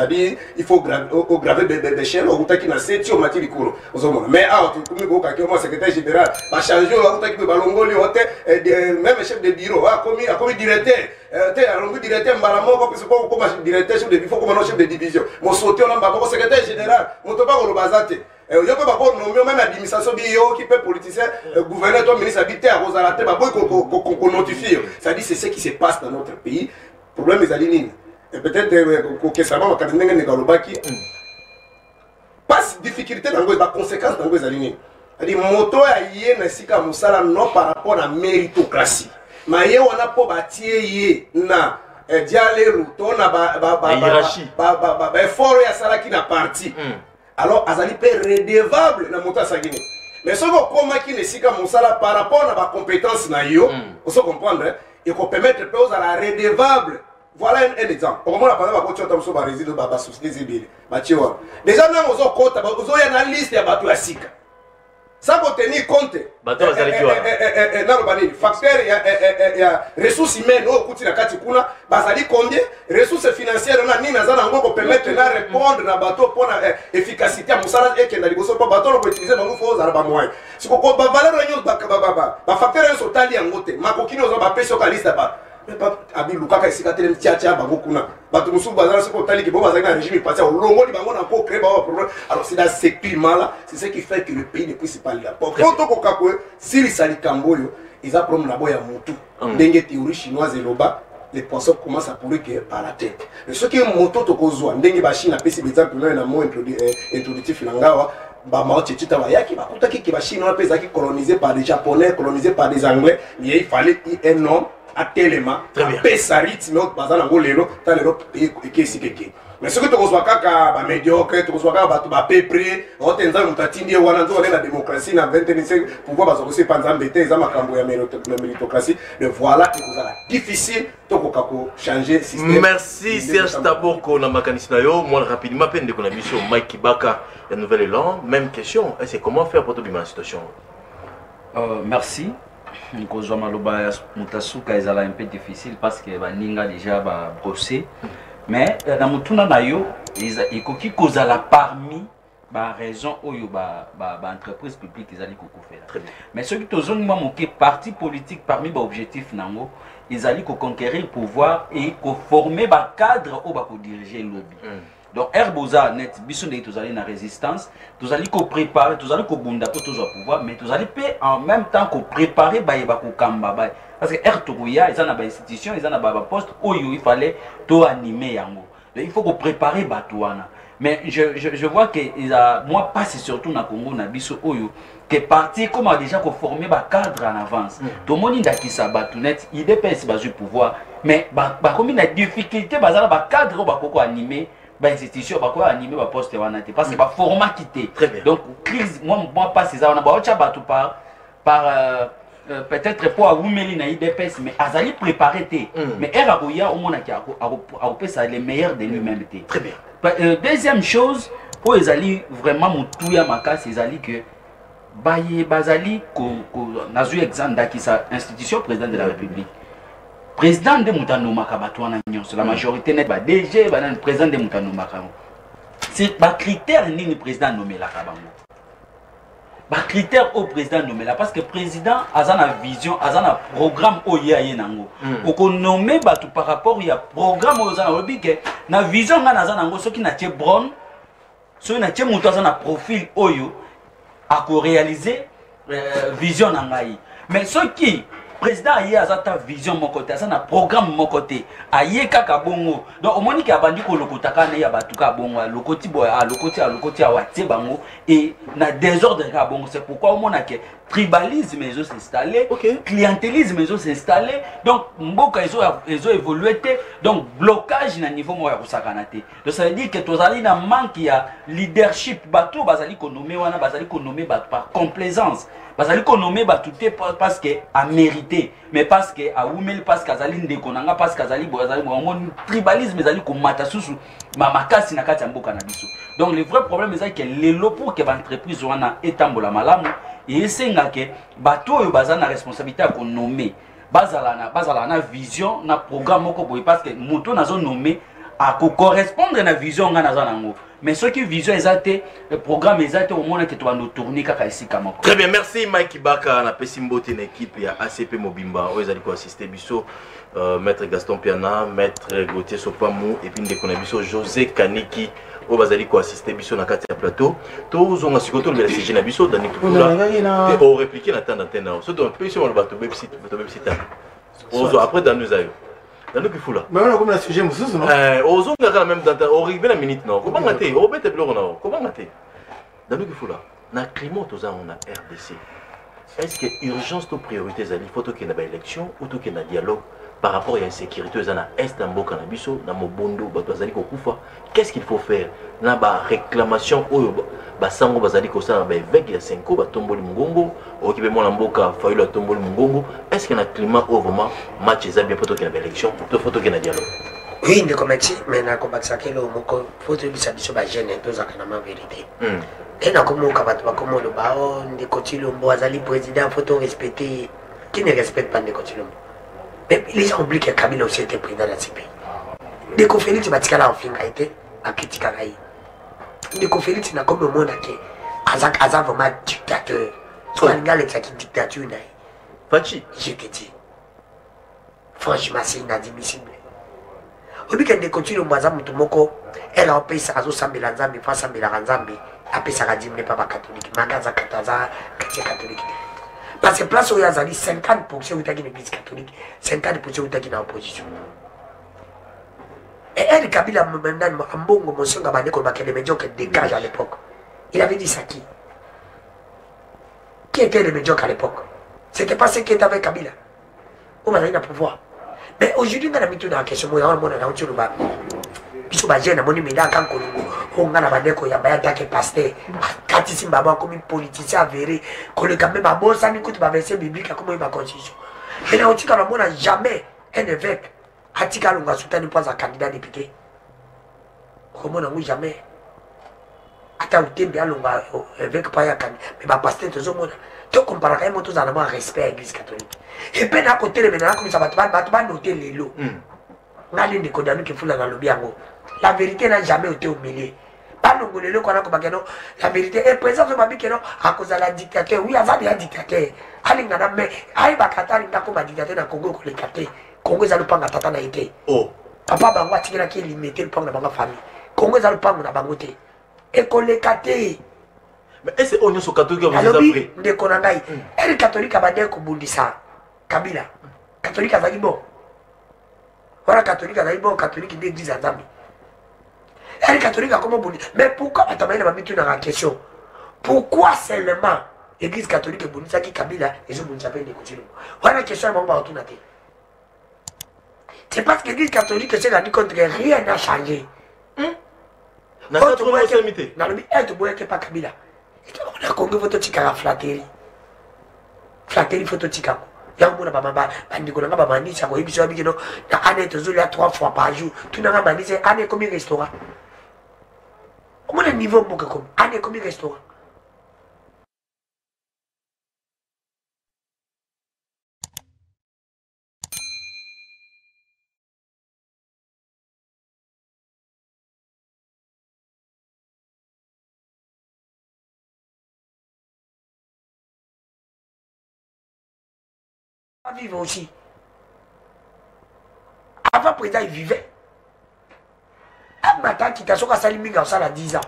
il faut ograve d'échelon okutaki na se ti omati likolo. Ozomona. Mais awa tokomi kookaki omo secrétaire général bachange oyo akutaki mpe balongoli o te eh, eh, même chef de bureau akomi akomi directeur eh, te alongi directeur mbala moko pesi po okoma directeur chef de chef de division. Mosote ona mbala moko secrétaire général moto bakoloba aza te. Eh, yo mpe bakonomi même administration biyoki mpe politicien eh, gouverneur to ministre abi te akozala te baboyi konotifie c'est-à-dire c'est ce qui se passe dans notre pays problème ezali nini peut-être eh, kokesama makambo ndenge ndenge alobaki pasi difficulté nango baconséquence nango ezali nini adi moto aye na esika ya mosala non par rapport na méritocratie ma ye wana mpo batie ye na eh, dialelu to na baeffort oyo asalaki na parti Mm. Alors azali mpe redevable na moto asalaki nini mais soki okomaki na esika mosala par rapport na bacompétence na yo Mm. oso comprendre ekopermettre mpe ozala redevable. Voilà un, un exemple. Okomona par exemple bakoti ota moso barésident basociété ezebele batie wana déjà ntango ozokota ozoya na liste ya bato ya sika sans kotenir compte. Bato bazalaki wana. naloba nini facteur ya, eh, eh, eh, ya ressource humaine oyo okuti na kati kuna bazali combien? Ressource financière na nini aza nango kopermettre na répondre na bato mpona eh, efficacité ya mosala ekenda liboso mpo bato lokoutilize bango fo ozala bamoyen sikoko bavaleur nyonso bafacteur nyonso otali yango te. Makoki nyonso bapesi oka liste ya bato abilukaka esika telemi tiatia bango kuna bato mosusu bazala soki otaliki bo bazali na régime ipasi olongoli bango na mpo créer bango problème alors c'est dans ce climat là c'est ce qui fait que le pays ne puisse pas lire po tokoka kosilisa likambo oyo eza problème na bo ya motu. Ndenge théorie chinoise eloba les poissons commencent à pourrir que par la tête. Soki moto tokozwa ndenge bachine apesi baexemple meme na mo introdu- introductif na ngawa bamaotietuta bayaki bakutaki ke bachine wana mpe ezalaki colonisé par des japonais colonisé par des anglais. Mais il fallait un homme atelema Très bien. apesa rythme oyo baza nango lelo ta lelo pays eke esika eke mais soki tokozwa kaka bamédiocre tokozwa kaka bato bapepre ote nzambe moto atindi ye wana nzokone na démocratie na 25 pouvoir baza kosepa nzambe te eza makambo ya méritocratie. Le voilà ekozala difficile tokoka kochange système. Merci serge taboko na makanisi na yo. Mwana rapidement mpe ndeko na biso mike kibaka ya nouvel élan même question est ce comment faire po tobima na situation? Euh, merci kozwa maloba ya moto asuka ezala un peu difficile parce que baninga déjà babrose mais euh, na motuna na yo ekoki kozala parmi baraison oyo baentreprise ba, ba publique ezali kokofela mais soki tozongi mwa moke parti politique parmi baobjectif nango ezali koconquérir pouvoir et koforme bacadre oyo bakodirige lobi Mm. Donc ere boza net biso ndenge tozali na résistance tozali kopréparer tozali kobunda mpo tozwa pouvoir mais tozali mpe en même temps kopréparer bayeba kokamba baye. Parce que ere tokoya eza na bainstitution eza na baposte oyo ifale toanime yango. Donc il faut kopréparer bato wana. Mais je, je, je vois que eza moi passe surtout na congo na biso oyo que parti koma déjà koforme bacadre en avance. Tomoni ndakisa bato net idps bazwi pouvoir mais ba- bakomi na difficulté baza na bacadre oyo bakoko anime bainstitution bakoki anime baposte wana te parce que baformaki te Très bien. donc crise moi moi passe eza wana baotya bato par par euh, euh, peut-être po awumeli na idps mais azali préparé te Mm. mais ere akoya omonaki ako- ako- akopesa le meilleur de lui-même te très bien euh, deuxième chose oyo ezali vraiment motuya makasi ezali que baye bazali nazwi exemple ndakisa institution président de la république président nde moto anomaka bato wana nyonso. La majorité net badg banani président nde moto anomaka yango. C'est bacritère nini président anomelaka bango? Bacritère oyo président anomela parce que président aza na vision aza na programme oyo ye aye nango Mm. okonome bato par rapport ya programme oyo oza na olobi ke na vision ngai naza nango soki natie bron soki natie moto aza na profil oyo akorealize euh, vision na ngai. Mais soki président aye aza ta vision moko te aza na programme moko te. Aye kaka bongo. Donc omoni ke abandi kolokota kaka na ye ya bato kaka bongo alokoti boye alokoti alokoti awa atie bango. Et na désordre kaka bongo. C'est pourquoi omona ke tribalisme ezo s'installer Ok. clientélisme ezo s'installer donc mboka ezo ezo évolue te. Donc blocage na niveau moko ya kosakana te. Donc ça veut dire que tozali na manque ya leadership. Bato bazali konome wana bazali konome bato par complaisance. Bazali konome bato te pa- parce que amérité mais parce que awumeli parce que azali ndeko na nga parce que azali boye azali boye omoni tribalisme ezali komata susu ma makasi na kati ya mboka na biso. Donc le vrai problème ezali ke lelo pour ke baentreprise wana etambola malamu esengaka bato oyo baza na responsabilité ya konome bazala na bazala na vision na programme moko boye parce que moto nazonome akocorrespondre na vision ngai naza nango mais soki vision eza te programme eza te omonaki tobanda otourne kaka esika moko. Très bien, merci Mike Kibaka na pesi mbote na équipe ya ACP Mobimba oyo ezali koassiste biso maître Gaston Piana, maître Gauthier Sopamu et puis ndeko na biso José Kaniki. Oyo bazali koassiste biso na kati ya plateau tozonga sikoyo tolobela sujet na biso na- temps d'antenne so tobebisi tana ozo après danu eza yo danu kifula Mais on a comme la sujet mosusu non? Ozongaka na même danta orive na minute na kobanga te obeta biloko na kobanga te climat toza ngo na rdc est ce que urgence to priorité ezali fo tokende baélection ou tokende na dialogue? Par rapport ya insécurité oyo eza na est ya mboka na biso na mobondo bato bazali kokufa qu'est ce qu'il faut faire? Oyo ba- basango bazali kosala baévêque ya senko batomboli mongongo okoki mpe mwana mboka fayulu atomboli mongongo. Est ce que na climat oyo vraiment match eza bien fo tokende baélection to fo tokende na dialogue? Oui ndeko mati me nakobakisaka eloko moko fo toyebisa biso bagene tozalaka na Hmm. nde nakomoka bato bakoma oloba o ndeko tilombo azali président fo ye qui ne respecte pas ndeko tilombo Mais les gens oublient que Kabila aussi était président de ce pays. Dès qu'on fait l'île, tu en fin été à Kitikaraï. Dès qu'on fait l'île, tu comme le monde qui Azak Azak vraiment dictateur. Tu as une dictature. Pachi. Je te dis. Franchement, c'est inadmissible. obika ndeko ntino mwaza moto moko ela opesa azosambela nzambe po asambelaka nzambe apesaka dimne mpa bakatolike maka aza kati ya katolike parce que place oyo azali 50 pourcent eutaki na église catholique 50 pourcent eutaki na opposition. Et ere kabila nani ambongo mosenga bande kolobaka le médiocre dégage à l'époque. Il avait dit ça qui? Qui était le médiocre à l'époque? C'était pas ce qui était avec kabila. Oyo bazali na pouvoir. Mais aujourd'hui nga na mituna ya question moya wana mona nauti oloba biso bajeune namoni meda aka nkolongo. Oyo nga na bandeko ya bayatake paster akatisi mbabo akomi politicien avéré. Koleka mpe babosani kutu baverset biblique akomi oyeba constitution. E na otika namona jamais un évêque atika alonga sultani mpo aza candidat député. Okomona yango jamais. Ata otembe alonga évêque mpo ayakani me bapaster tozomona tokomparaka ye mo tozala na mwa respect ya église catholique. Epe nakotelemena nakomisa bato bato banote lelo. Nga nde ndeko danuki fula nalobi yango la vérité na jamais ote omilie balongo lelo kwana kobakeno la vérité e présence babi keno akozala dictateur wi aza deya dictateur alinga na me ayebaka ata alinga koma dictateur na congo ekoleka te congo eza lopanga tata na ye te papa bango atikelaki elimete lopango na bango famille. Congo eza lopango na bango te ekoleka te alobi ndeko na ngai ere katolike abandeki kobundisa kabila. Katolike azali bon. Wana katolike azali bon katolike nde église ya nzambe ere katolike akoma obundi mais pourquoi bato bayina bamitunaka question? Pourquoi seulement église catholique ebundisaki kabila ezobundisa mpe ndeko tilongo wana question ya bango bakotuna te c'est parce que l'église catholique s'est rendu compte que rien n'a changé. Nalobi e toboyaki mpa kabila. Na kongo fo totikaka flateri flateri fo totikako yango mona bandeko nanga bamandisi yango oyebiso yabikino na ane tozolia trois fois par jour. Tunanga mandisi ane ekomi restaurant omona niveau mboka ekomi ane ekomi restaurant vivre aussi. Avant président, il vivait. amata akita soki asali mingi aosala 10 ans.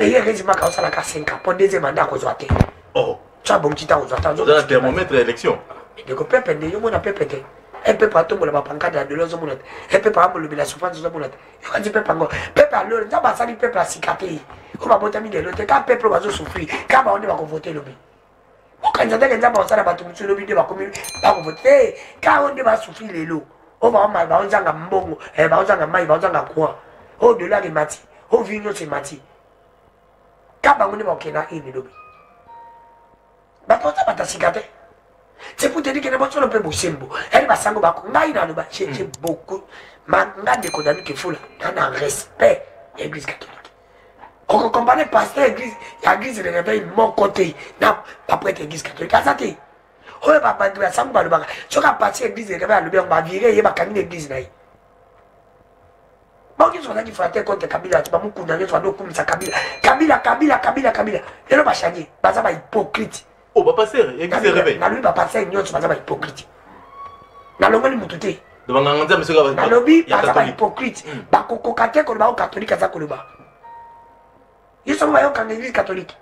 Eye rezimaka osalaka 5 ans mpo deuxième anda akozwa te. Oh. So abongisi ntango ozwa tethermomètre élection. Ndeko pepe nde yo mona pepe te epepe atombola bapankade ya delo ozomona te. Epepe amolobela ya souffrance ozomona te. Yokanzi pepe yango pepe alori nzambe asali pepe asika te oyo babotami lelo te. Ka pepe oyo bazosufri ka bango nde bakovote elobi okanisa ndenge nzambe osala bato mosusu elobi nde bakomi bakovote te ka oyo nde basufri lelo oyo baonzanga mbongo eh, baonzanga mai baonzanga coin oyo dollar emati oyo vi nyonso emati ka bango nde bakokenda ine elobi bato oza bato asika te c'est pour te dire kene bosolo mpe bosembo yani basango bako ngai naloba j'ai beaucoup ma nga ndeko danike fula nga na respect ya église catholique. Okokompane paster ya église de réveil moko te na baprêtre église catholique. Aza te. Oyo babantu basango balobaka soki apasi église de réveil alobi yango bavire ye bakangi na église na ye bango nyonso bazaki frater contre kabila ti bamokunda nyonso bando okumisa kabila. Kabila kabila kabila kabila. Lelo bachange baza bahypocrite o bapaster église de réveil nalobi bapaster nyonso baza bahypocrite nalongoli motu te. Nalobi baza bahypocrite bakokoka te koloba o catholique aza koloba. Ye songo bayokanga église catholique.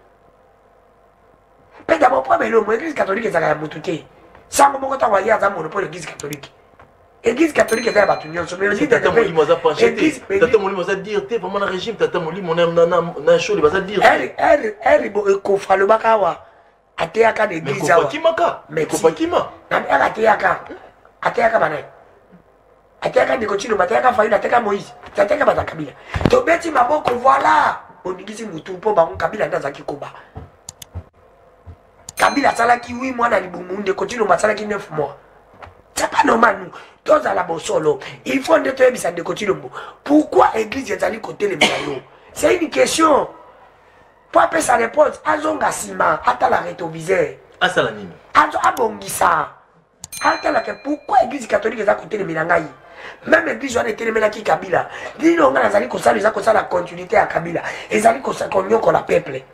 Mpe d'abord po belomo église catholique ezalaka ya motu te. Sango moko ntango aye aza monopole église catholique église catholique eza ya bato nyonso tata molimo aza dire te vraiment na régime tata molimo na sholi baza dire. Ere ekofa alobaka awa ateyaka na église awakimaka ekopakima ere ateyaka ateyaka banaye ateyaka ndeko chilomba ateyaka fayulu ateyaka moïse. Ateyaka bato ya kabila. Tobeti maboko voilà. Oningisi mutu mpo bango kabila nde azalaki koba. Kabila asalaki wi mwana libumu ndeko tilombo asalaki 9 mois. C'est pas normal nous tozala bosolo. Il faut nde toyebisa ndeko tilombo pourquoi église ezali kotelemela yo c'est une question. Po apesa réponse azonga nsima atala rétroviseur asala nini? Abongisa. Atalaka pourquoi église catholique eza kotelemela ngai même église wana etelemelaki kabila. Lino nga nazali kosala eza kosala continuité ya kabila. Ezali konyokola peuple.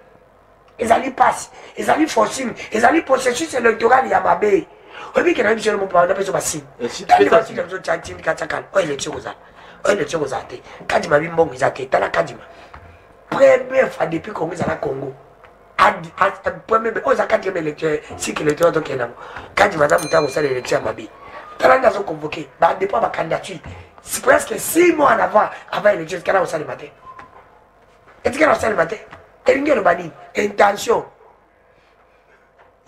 Ezali pasi. Ezali forcing. Ezali processus électoral ya mabe oyebiki na biso mopa peso basine. Oyo élection kozala oyo élection kozala te. Kadima bimbongo eza te. Tala kadima. Première fois depuis congo ezala congo. Oyo eza quatrième électeur cycle électoral tokende yango kadima aza moto akosala élection ya mabe. Tala nde azoconvoke badepo bacandidature presque six mois en avant avant élection. Etikala kosalema te etikala kosalema te elingi eloba nini? Intention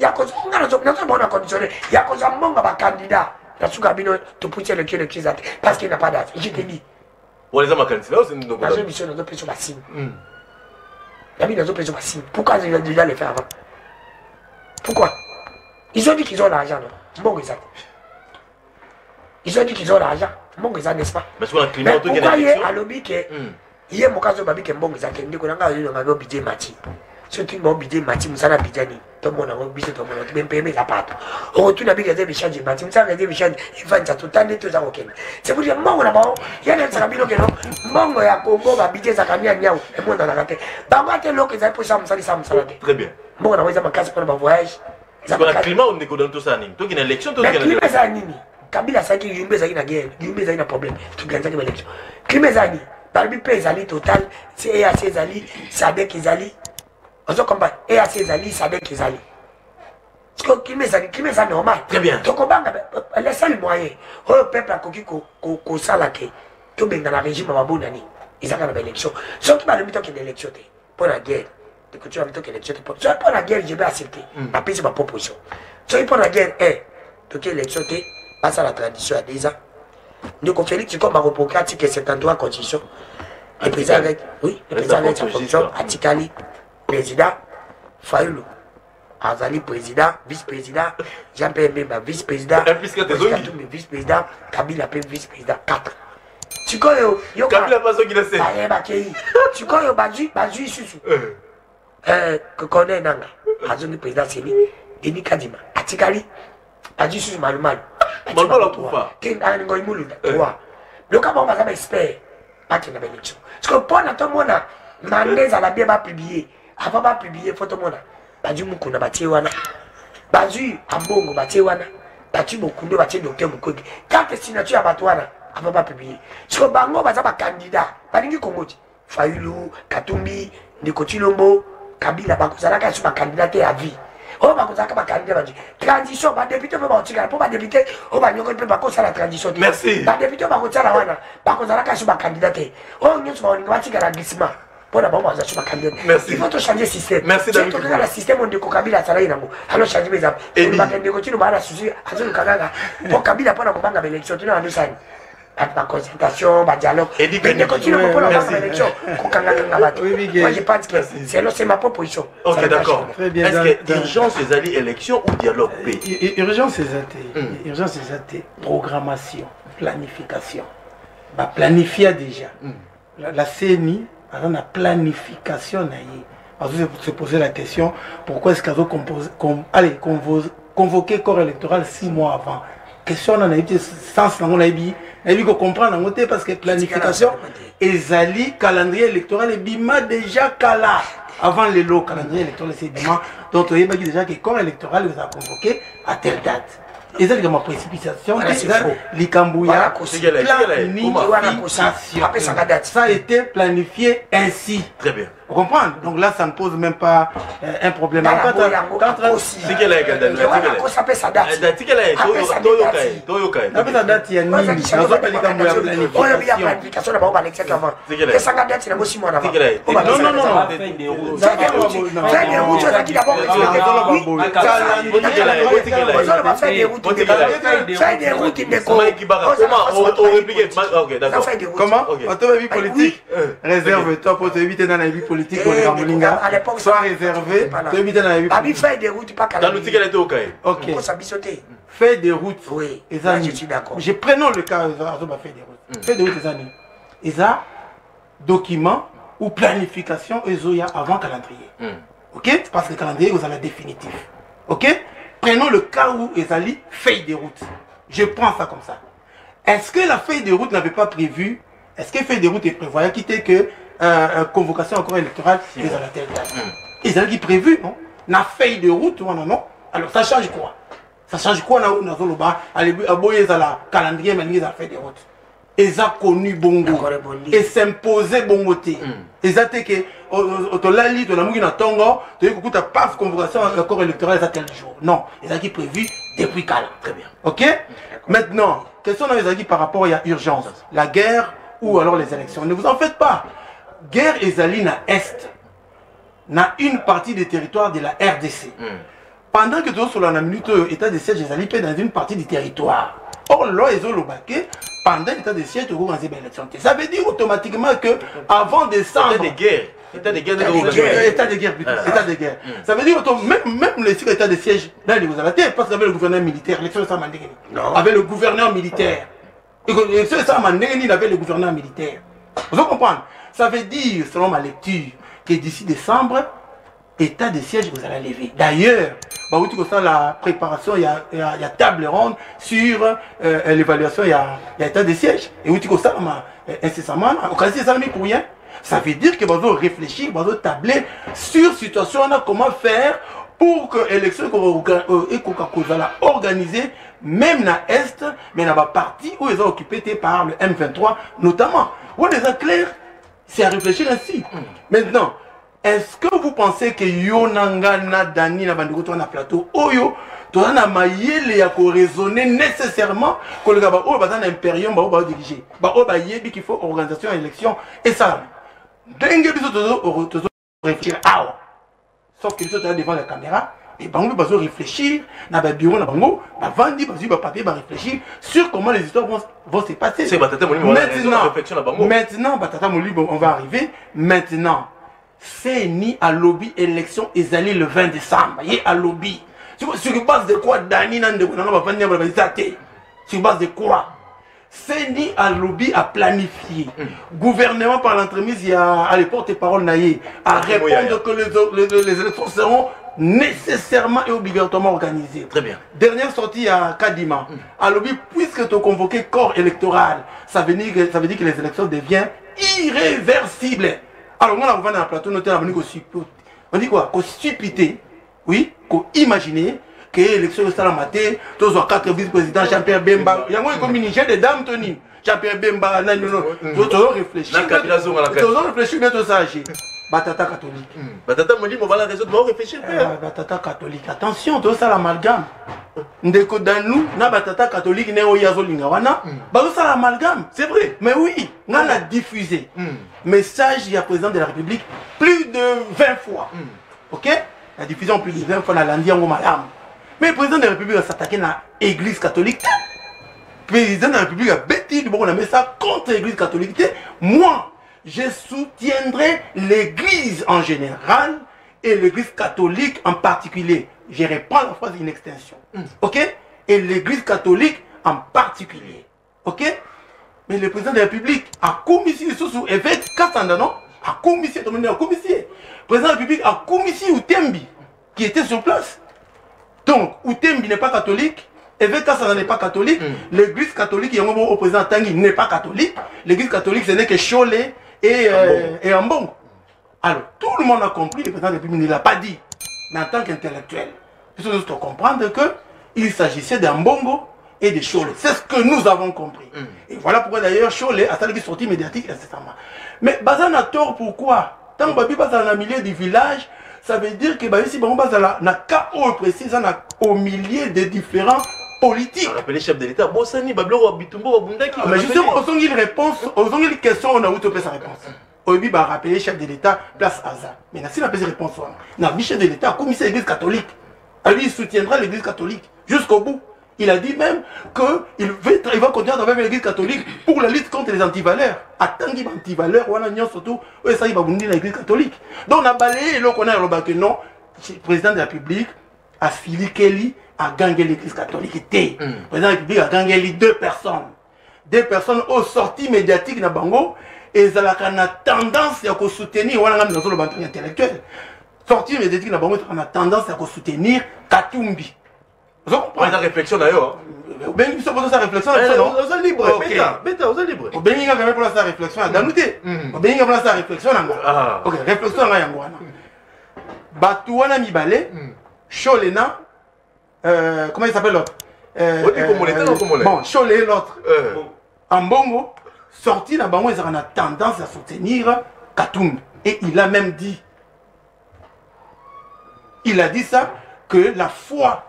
nazomona conditionne ya kozwa mbongo bacandidat na suka bino topusi élection élection eza te parce qu'il n'a pas date je te dis nazo biso nazopesa basigne nabi nazopesa basigne pourquoi déjà le faire avant? Pourquoi? Ils ont dit qu'ils ont l'argent non? Mbongo eza te ils ont dit qu'ils ont l'argent. Mbongo eza n'est-ce pas? Pourquoi ye alobi ke ye moka azoba bike mbongo eza te ndeko na ngai oyonga bi obidie mati soki mobide mati musala bidani tomona oh, ngo biso tomona tubempemeza pato okotuna oh, bikaze bishaje mati musala kaze bishaje ivanza totande toza kokenda sekuti mbongo na bao yanensaka bino keno mbongo ya kongo babide ezaka mia nyau emondanaka te bango ate eloko ezali mposa mosala esa mosala te mbongo na ngo eza makasi mpona bavoyage climat ondeko dano tosala nini. Tokende élection tokende ezala nini. Kabila azalaki yumbe ezalaki na guerre. Yumbe ezalaki na problème. Toganzaki baélection climat ezala nini. Balobi mpe ezali total cac ezali sadek ezali ozo comprendre eac ezali sadek ezali. Climat ezali climat eza normal. Très bien. tokobanga lesali moyen oyo peuple akoki ko- ko- kosala ke tobenga na régime ya mabonani ezaka na baélection soki balobi tokende élection te mpo na guerre tokende élection te soki mpo na guerre je vais accepter. Bapesi baproposition soki mpo na guerre e toki élection te basala tradition ya déjà. Ndeko félix comme bakoproke article 73 constitution. Le président avec oui le président avec sa fonction atikali président fayulu. Azali président vice président jean pierre mbemba vice président. Katumbi, vice président kabila mpe vice président 4 sikoyo yoka- kabila mpe azoki na se bayebakei sikoyo bazwi bazwi susu kone nanga? Azongi président seni deni kadima. Atikali. Azwi susu malumalu ngoi mulunda trois. Loka bango baza baexpert bakenda baélection parceke mpona tomona mande ezala bien bapiblie avant bapiblie fo tomona bazwi mokunda batie wana. Bazwi ambongo batie wana. Batwi mokundu batie docteur mokoki karte signature ya bato wana avant bapiblie siko bango baza bakandida balingi kongo ti fayulu katumbi ndeko tilombo kabila bakozalaka so bakandida te ya vie. Oyo bakozalaka bakandida baji transition badepute mpe bakotikala mpo badepute oyo banyokoli mpe bakosala transition. Te badepute bakosala wana. Bakozalaka so bakandida te oyo nyonso bakolinga batikala glissement mpona bango baza so bakandida Merci. il faut tochange tokaka na système ondeko kabila azalaki nango alo change meza Eddie. bakendeko tino baa na susi azoluka kaka. Mpo kabila mpona kobanga baélection tino andosani baconsultation badialogue Eddie ndeko Kennedy. tino mpona kobanga baélection kokangakanga bato je pense que c'est c'est ma proposition. Ok d'accord. changer. Très bien, est-ce dans- que urgence ezali élection ou dialogue pe I- i- urgence eza te urgence eza te programmation planification. Baplanifia déjà. La, la cni aza na planification na ye azo se poser la question pourquoi est-ce qu'azo compose- com- allez, convo- convoquer corps électoral six mois avant? Question wana nayebi te sens nango nayebi nayebi kocomprendre yango te parce que planification ezali calendrier électoral ebima déjà kala. Avant lelo calendrier électoral esi ebima donc toyebaki déjà que corps électoral ezala convoqué à telle date ezalika maprecipitation likambo ya planification ça a été planifié ainsi. Très bien. Vous comprenez donc là ça ne pose même pas euh, un problème apesa date ya Oh, bah, réserve toi po toyebi te yebi politique moninga. À l'époque, soit ça- réservé Voilà. toyebi te na yebi feuille de route pas dans le tikela ye toyoka ye ok. Kosa biso te fait de route Oui, eza je suis d'accord. je prenons le cas azoba fait de route fait de route eza nini eza document ou planification ezoya avant calendrier. Ok? Parce que calendrier ozala définitif. Ok? Prenons le cas où ezali feuille de route je prends ça comme ça. Est-ce que la feuille de route n'avait pas prévu est-ce que feuille de route prévoyait quitter que convocation encore électorale telle date ezalaki prévu non? Na feuille de route wana non alors ça change quoi? Ça change quoi na nazoloba alebi aboyi ezala calendrier malingi ezala feuille de route eza connu bongo. Es'impose bongo te eza te ke tolali tolamuki na ntongo toyei kokuta paf convocation ya corps électoral eza tel jour. Non. Ezalaki prévu depuis kala très bien. Ok? Maintenant question na ezalaki par rapport ya urgence. La guerre ou alors les élections. Ne vous en faites pas guerre ezali na est na une partie des territoires de la rdc pendant que tozosola na minute oyo état de siège ezali mpe dans une partie du territoire. Or loi ezoloba ke pendant l'état de siège tokokanisa baélection te ça veut dire automatiquement que avant décembre état de guerre. État de guerre État de guerre. okanisa. état de guerre plutôt. Ah. état de guerre. Ça veut dire même même le état de siège là il vous a raté parce qu'avec le gouverneur militaire l'élection ça m'a ndenge nini Non. avec le gouverneur militaire. Et ça m'a ndenge nini avec le gouverneur militaire. Vous comprenez? Ça veut dire selon ma lecture que d'ici décembre état de siège vous allez lever. D'ailleurs bauti kosala la préparation ya, ya, ya table ronde sur euh, l'évaluation ya, ya état de siège euti kosalama euh, incessamment okasi esalami pour rien. Ça veut dire que bazo réfléchir bazo tabler sur situation wana comment faire pour que élection ekoka euh, ekoka kozala organisée même na est mais na baparti oyo eza occupé te par le m23 notamment. Wana eza clair c'est à réfléchir ainsi maintenant est-ce que vous pensez que yo na dani na bandeko to na plateau oyo toza na mayele ya koraisonner nécessairement koleka baoyo baza na impérium baoyo baodirige baoyo bayebi qu'il faut organisation élection esalama ndenge biso tozo tozo réfléchir awa sauf que biso toza devant la caméra et bango bazo réfléchir na babiro na bango bavandi bazwi bapapier baréfléchir sur comment les histoires vont, vont se passer. C'est batata molimo na réflexion na bango. maintenant batata molimo on va arriver. Maintenant seni alobi élection ezali le 20 décembre ye alobi sur sur base de quoi dani na ndeko nanga bavandi yabo bazisa te sur base de quoi? Seni alobi a planifié gouvernement par l'entremise ya à l'époque parole na ye à Patrick Moyaya. répondre que les, les, les élections seront nécessairement et obligatoirement organisées Très bien. Dernière sortie à Kadima. Alors, oui, puisque tu as convoqué corps électoral, ça veut, dire que, ça veut dire que les élections deviennent irréversibles. Alors, moi, on va dans le plateau, noter, on dit qu'on suppo- on dit quoi? Qu'on suppité, oui, qu'on imagine que l'élection de Salamate, tous les quatre vice-présidents, Jean-Pierre Bemba, il y a moi comme ministre des dames, Tony. Jean-Pierre Bemba, non, non, non. Tu la Tu dois réfléchir, mais j'ai. Batata catholique. batata molimo bala raison de réfléchir Eh, batata catholique attention tozosala amalgame ndeko danu na batata catholique nde oyo azolinga wana bazosala amalgame. C'est vrai. Mais oui nga na diffusé message ya président de la république plus de 20 fois. Ok? La diffusion plus de 20 fois nalandi yango malamu. Mais président de la république asatake na église catholique. Président de la république abeti liboko na mesa contre l'église catholique. Te moi je soutiendrai l'église en général et l'église catholique en particulier. Je reprends la phrase in extension. Ok? Et l'église catholique en particulier. Ok? Mais le président de la république akumisi lisusu évêque kasanda non? Akumisi tomoni akumisi ye président de la république akumisi utembi qui était sur place. Donc utembi n'est pas catholique. Évêque kasanda n'est pas catholique? L'église catholique yango moko au président tangi n'est pas catholique. L'église catholique ce n'est que chole et, euh, et ambongo alors tout le monde a compris le président de la république ne l'a pas dit mais en tant qu'intellectuel il faut juste comprendre que il s'agissait d'un bongo et de Cholet. C'est ce que nous avons compris. Et voilà pourquoi d'ailleurs Cholet a sorti sortie médiatique, etc. Mais Bazan a tort pourquoi? Tant que Babi Bazan a milieu du village, ça veut dire que Babi Bazan a cas précis, na au milieu des différents politiques. rappelé chef de l'état bosani babiloko bitumbo babundaki Ah, Mais justement, aux une réponse, aux une question, on a eu sa réponse. Obi va rappeler chef de l'État, place Aza. Mais si la réponse, on a chef de l'État, commissaire l'église catholique. Ah, Lui, il soutiendra l'église catholique jusqu'au bout. Il a dit même qu'il il va continuer à travailler avec l'église catholique pour la lutte contre les antivaleurs. Attends qu'il y ait antivaleurs, on a surtout, ça il va venir l'église catholique. Donc on a balayé et là on a le non, le président de la République, a Philly Kelly, a gagné l'église catholique. Le président de la République a gagné deux personnes. Deux personnes aux sorties médiatiques na bango et ça a tendance à soutenir, on a un intellectuel. Sortie médiatique na bango, on a tendance à soutenir Katumbi. oza réflexion na yo obengi biso mposa réflexion na biso oza libre beta beta oza libre. Obengi nga kame mpona sa réflexion ya danu te obengi nga mpona sa réflexion na nga Ah. ok réflexion na nga yango wana. Bato wana mibale cholena euh, comment il s'appelle l'autre? Euh, tala Komole. bon l'autre. Euh. en bongo sorti bango ezalaka na tendance à soutenir katumbi et il a même dit il a dit ça que la foi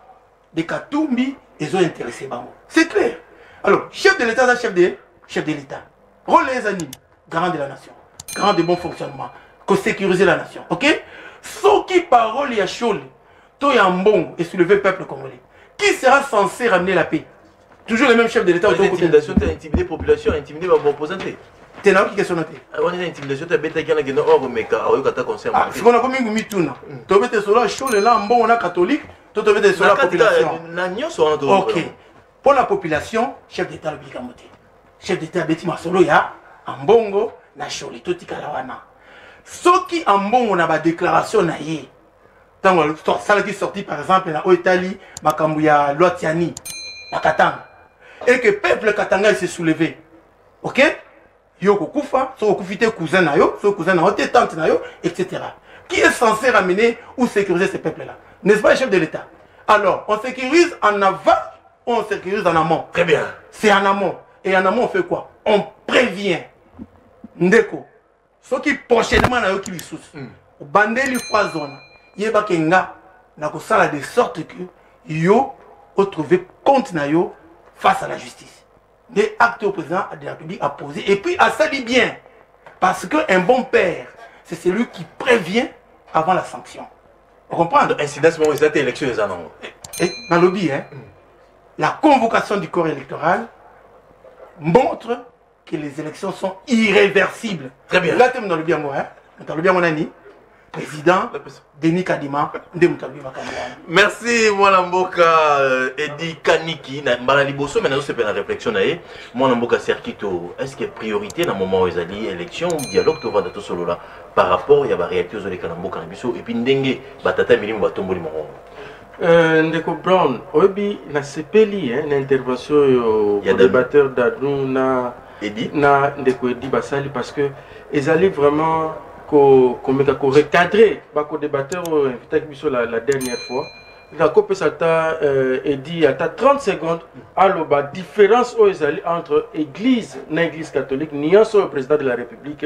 de Katumbi ils ont intéressé bango c'est clair. Alors chef de l'état chef de chef de l'état. Rôle les amis garant de la nation garant de bon fonctionnement que sécuriser la nation ok? Soki parole ya chole to ya mbongo et soulever le peuple congolais. Qui sera censé ramener la paix? Toujours les mêmes chefs de l'état intimidation tu as intimidé population intimidé baopposant te te nayoki question te wana eza intimidation te abetaki ana kende or omeka aoyoka ta conseil sikoyo nakomi ngumi tuna tobete solo ya shole na mbongo na catholique. To tobete solo ya population. wana ok. mpo na population chef d'état te chef d'état abeti masolo ya ambongo na shole totikala wana soki ambongo na badéclaration na ye ntango asalaki sorti par exemple na oyo etali makambo ya loi tiani na katanga. Et que peuple katanga se soulevé. Ok? Yo kokufa soki okufi te cousin na yo soki cousin na yo te tante na yo etc qui est censé ramener ou sécuriser ce peuple là n'est-ce pas le chef de l'état? Alors on sécurise en aval ou on sécurise en amont. Très bien. C'est en amont. Et en amont on fait quoi? On prévient. Ndeko soki prochainement nayoki lisusu obandeli phrase wana yebake nga nakosala de sorte que yo otrouve compte na yo face à la justice nde acte au président de la république a posé et puis asali bien parce que un bon père c'est celui qui prévient avant la sanction on comprend incidence moko eza te élection eza nango nalobi hein la convocation du corps électoral montre que les élections sont irréversibles. Très bien. Là, tu dans le bien, moi, hein. Dans le bien, mon ami. Président Denis Kadima, Merci, moi, Mboka Edi Kaniki, na liboso, mais nous sommes en réflexion. Moi, Mboka Serkito, est-ce qu'il y a priorité dans le moment où il y a élection ou dialogue tu vas dans solo là par rapport à la réalité aux élections Mboka Nabiso et puis Ndenge, Batata Milim, Batomboli Moron. Euh, ndeko brown oyebi nasepeli na intervention oyo débatteur dadu na edi na ndeko edi basali parce que ezali vraiment komeka korecadre bakodébatteur oyo invitaki biso la, la dernière fois. Nakopesa ata euh, edi ata 30 secondes. Aloba différence entre église na église catholique nyonso oyo président de la république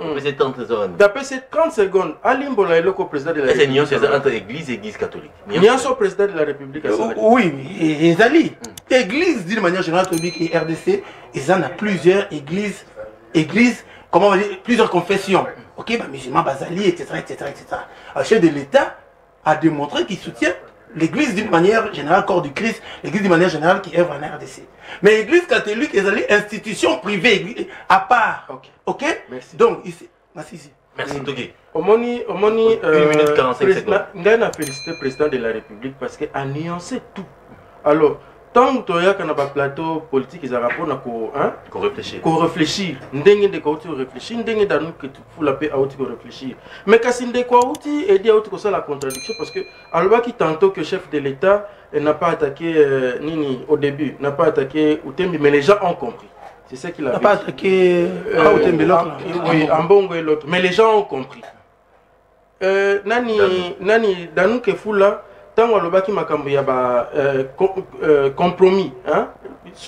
église dapesi 30 secondes alimbola eloko président de la entre église église catholique? Nyonso président de la république oui ezali église d'une manière générale toyebi ke rdc eza na plusieurs églises églises comment on va dire plusieurs confessions. Ok bamusulman bazali etc etc etc le chef de l'état a démontré qu'il soutient l'église d'une manière générale corps du christ l'église d'une manière générale qui œuvre en rdc mais l'église catholique ezali institution privée à part ok, okay? Merci. donc ici merci ici Merci, Togi. omoni omoni Une minute 45 secondes. ngai na félicité président de la république parce que a nuancé tout alors ntango toyaka na baplateau politique ezalaka mpona koréfléchir koréfléchir ndenge ndeko auti koréfléchir ndenge danuke fula mpe auti koréfléchir mais kasi ndeko auti edi auti kosala contradiction parce que alobaki tantôt que chef de l'état n'a pas attaqué euh, nini au début n'a pas attaqué utembi mais les gens ont compris. C'est ce qu'il a n'a pas attaqué euh, Utembi l'autre oui Ambongo et l'autre. Mais les gens ont compris. Euh, nani nani danuke fula ntango alobaki makambo ya ba euh, euh, compromis hein?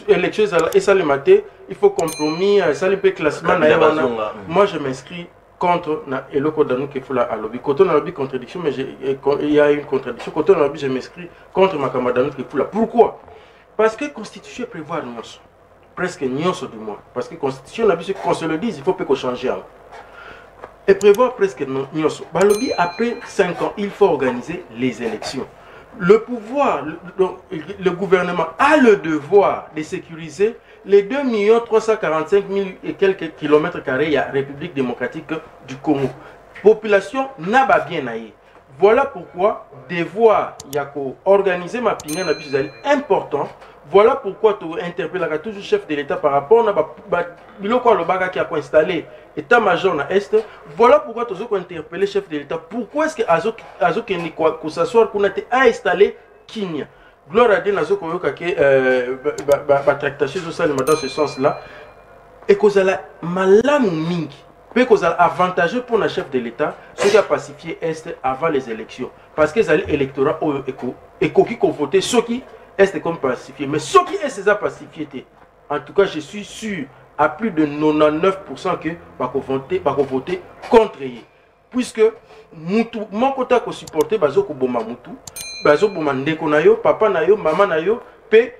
élection esalema te il faut compromis esali mpe classement na ye wana. moi je m'inscris contre na eloko danuke fula alobi. Koto nalobi contradiction mais il y a une contradiction. Koto nalobi je m'inscris contre makambo ya pourquoi? Parce que constitution prévoir nyonso presque nyonso du moins parce que constitution na biso qu'on se le dise il faut mpe kochange yango et prévoir presque nyonso balobi après 5 ans il faut organiser les élections le pouvoir, le, gouvernement a le devoir de sécuriser les 2 345 000 et quelques kilomètres carrés il y a République démocratique du Congo. Population n'a pas bien. Voilà pourquoi devoir yako organiser ma pinga na important. Voilà pourquoi tu interpelles toujours chef de l'État par rapport à biloko alobaka qui a installé état-major na est. Voilà pourquoi tu as interpellé chef de l'État. Pourquoi est-ce que Azo Azo Kendi ko s'asseoir qu'on a été installé Kinya. Gloire à Dieu nazo koyoka ke ba tractation sociale dans ce sens-là. Et kozala malamu mingi. Peut kozala avantageux pour le chef de l'État ce qui a pacifié est avant les élections parce que les électorats oyo eko qui voter ceux qui est comme pacifié. Mais ce qui est ces pacifié, en tout cas, je suis sûr à plus de 99% que va voter, va voter contre eux. Puisque mon côté que supporter bazo ko boma mutu bazoboma ndeko na papa na yo mama na yo mpe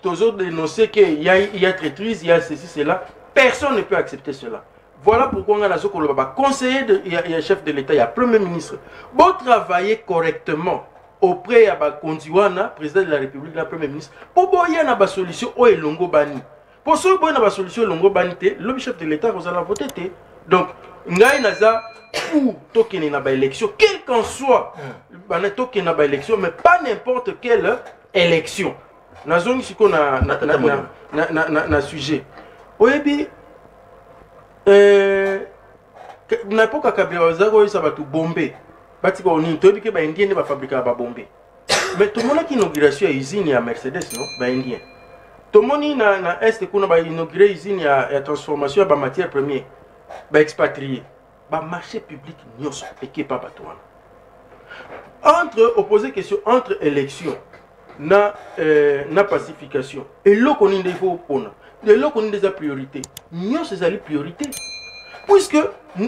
tozodénoncer que y a, y a traîtrise il y a ceci cela. Personne ne peut accepter cela. Voilà pourquoi nga nazokoloba baconseiller de ya, ya chef de l'état ya premier ministre. Botravailler correctement auprès ya bakonzi wana président de la république na premier ministre mpo boya na basolution oyo elongo bani mpo soki boya na basolution elongo bani te lobi chef de l'état kozala vote te. Donc ngai naza pour tokende na baélection quel qu'en soit. Bana tokende na baélection mais pas n'importe quelle élection. Nazongi sikoyo na, na, na, na, na, na, na, na sujet. Oyebi eh, na epoka kabila bazalaki koyebisa bato bombe. Batika onini toyebi ke baindien nde bafabrikaka babombe mais tomonaki inauguration ya usine ya mercedes no baindien tomoni na, na este kuna bainaugure usine ya, ya transformation ya bamatière première baexpatrie bamarché public nyonso ekepa bato wana. Entre opposer question entre élection na, euh, na pacification. Eloko nini nde ifo opona. Eloko nini nde eza priorité. Nyonso ezali priorité. Puisque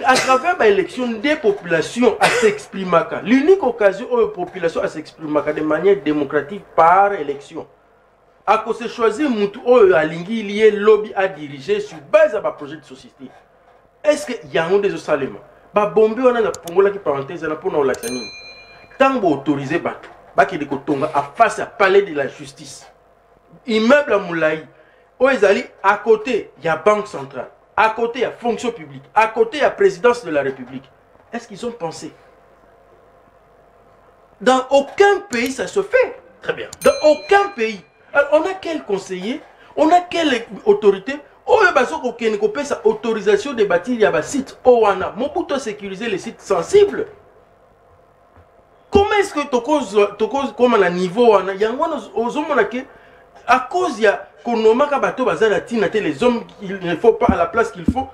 à travers baélection nde population asexprimaka l'unique occasion oyo population asexprimaka de manière démocratique par élection akose choisir mutu oyo alingi ye lobi adirige sur base ya baprojet de société. Est ce que yango nde ezosalema? Babombe wana napongolaki parenthèse wana mpona kolakisa nini? Ntango baautorize bato bakende kotonga a face ya palais de la justice. Immeuble ya molai oyo ezali à côté ya banque centrale à côté ya fonction publique à côté ya présidence de la république. Est ce qu'ils ont pensé? Dans aucun pays ça se fait. Très bien. dans aucun pays on a quel conseiller? On a quelle autorité? Oyo bazokokende kopesa autorisation de bâtir ya basite oyo wana mobutu asécuriser les sites sensibles. Comment est-ce que tokokoma na niveau wana? Yango wana ozomona ke à cause ya konomaka bato baza na ntina te les hommes il ne faut pas à la place qu'il faut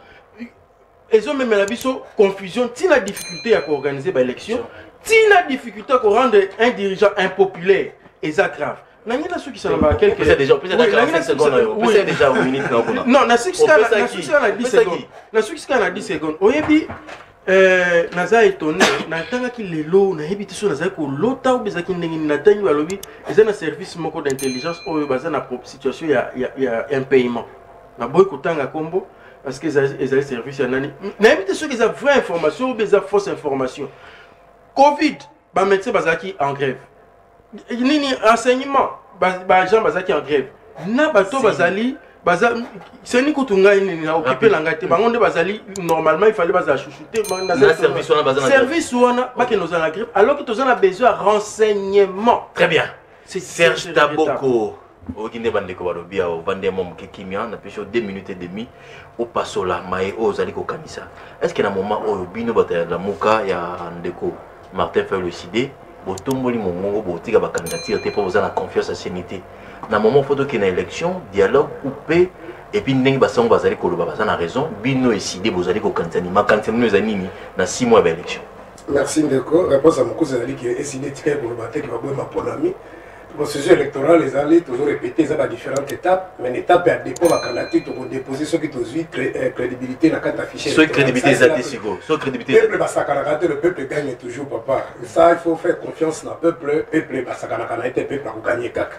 ezomemela biso confusion ntina difficulté ya koorganiser baélection ntina difficulté ya korendre un dirigeant impopulaire. Eza grave nangi nasukisa na ba quelques Opesa déjà, opesa Oui, déjà nangi 45 secondes oyo. Oui. Opesa déjà une minute na kuna. non nasukisika Opesaki. nasukisika na 10 Opesaki. secondes nasukisika na 10 secondes oyebi eh, naza étonné natangaki lelo nayebi te so nazali kolota oyo ezalaki ndenge nini natangi balobi eza na service moko d'intelligence oyo baza na pro- situation ya, ya, ya impayement naboyi kotanga nkombo parce que ezali ezali service ya nani? Nayebi te soki eza vraie information oyo eza fausse information? Covid bamédecin bazalaki en grève nini enseignement baagent bazalaki en grève. Na bato bazali baza seni kutu ngai nini na okipe na ngai te bango nde bazali normalement il fallait bazala chouchoute Na service wana na bakende oza na grève alors que toza na besoin ya renseignement. Très bien. Serge Taboko. oyoki nde bandeko balobi awa ovandi mwa moke kimia napesi yo 2 minutes et demi opasola maye oyo ozali kokanisa estce na moment oyo bino bato ya lamuka ya ndeko martin fay lucide botomboli mongongo botika bacandidature te mpo boza na confiance asieni te. Na moment fo tokende na élection dialogue coupe epuis ndenge basango bazali koloba baza na raison bino eside bozali kokanisa nini? Makanisa nino eza nini na 6 mois ya baélection merci ndeko. Réponse ya mokuzi ezali ke eside etikali koloba te ke baboye maponami processus électorale ezali toujours répété eza badifférente étape mais étape ya dépôt bacandidature tokodépose soki tozwi cré- crédibilité na kati ya fichier soki électoral. crédibilité Ça, eza c'est te la- sikoyo soki crédibilité eza peuple basakanaka te le peuple gagne toujours papa. Ça il faut faire confiance na peuple. Peuple basakanaka na ye te peuple akoganye kaka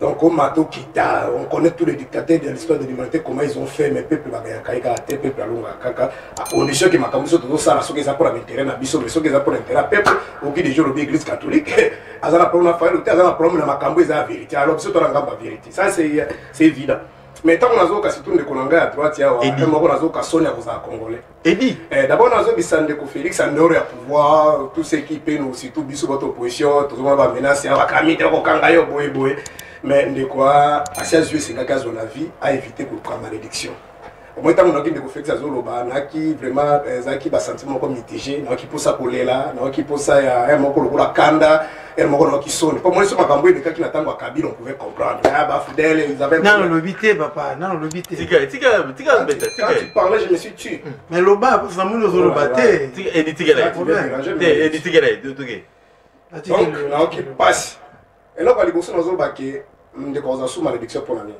donc omato kita on connaît tous les dictateurs de l'histoire de l'humanité comment ils ont fait mais peuple baganyaka ye kaka te peuple alongaka kaka. A condition ke makambo so tozosala soki eza mpona baintérêt na biso mais soki eza mpona intérêt ya peuple oki déjà olobi église catholique aza na problème na fayelo te aza na problème na makambo eza ya vérité. Alors ngambo ya vérité. Ça c'est c'est évident. Mais ntango nazoyoka surtout ndeko na ngai ya droite awa Edi. ye moko nazoyoka soni ya kozala congolais. Edi. Eh, d'abord nazobisa ndeko félix andoro ya pouvoir tout ce qui pe nous surtout biso bato opposition tozomona bamenace ya bakami te kokanga yo boye boye mais ndeko asi azwi esengaki azwa vie aévite koluka malédiction omoi ntango nayoki ndeko félix azoloba nayaki vraiment eh, mposa ya lokola kanda ere moko nayoki soni mpo moni so makambo elekaki na ntango ya kabila on pouvait comprendre Ah, ils avaient nano lobi te papa nano lobi te tu- tu parlais je me suis tué mais loba mpona moni ozoloba te Tu ya ndeko aza su malédiction mpo na nini?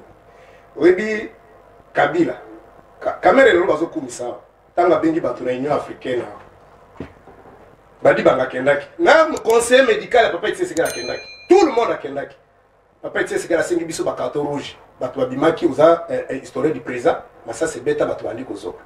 Oyebi kabila Ka- kamere lelo bazokumisa ntango abengi bato na union africaine badi banga akendaki. Nga conseiller médical ya papa eti esekela akendaki. Tout le monde akendaki. Papa eti esekela asengi biso bacarton rouge. Bato babimaki oza eh, eh, historien du présent masasi ebeta bato bandi kozoka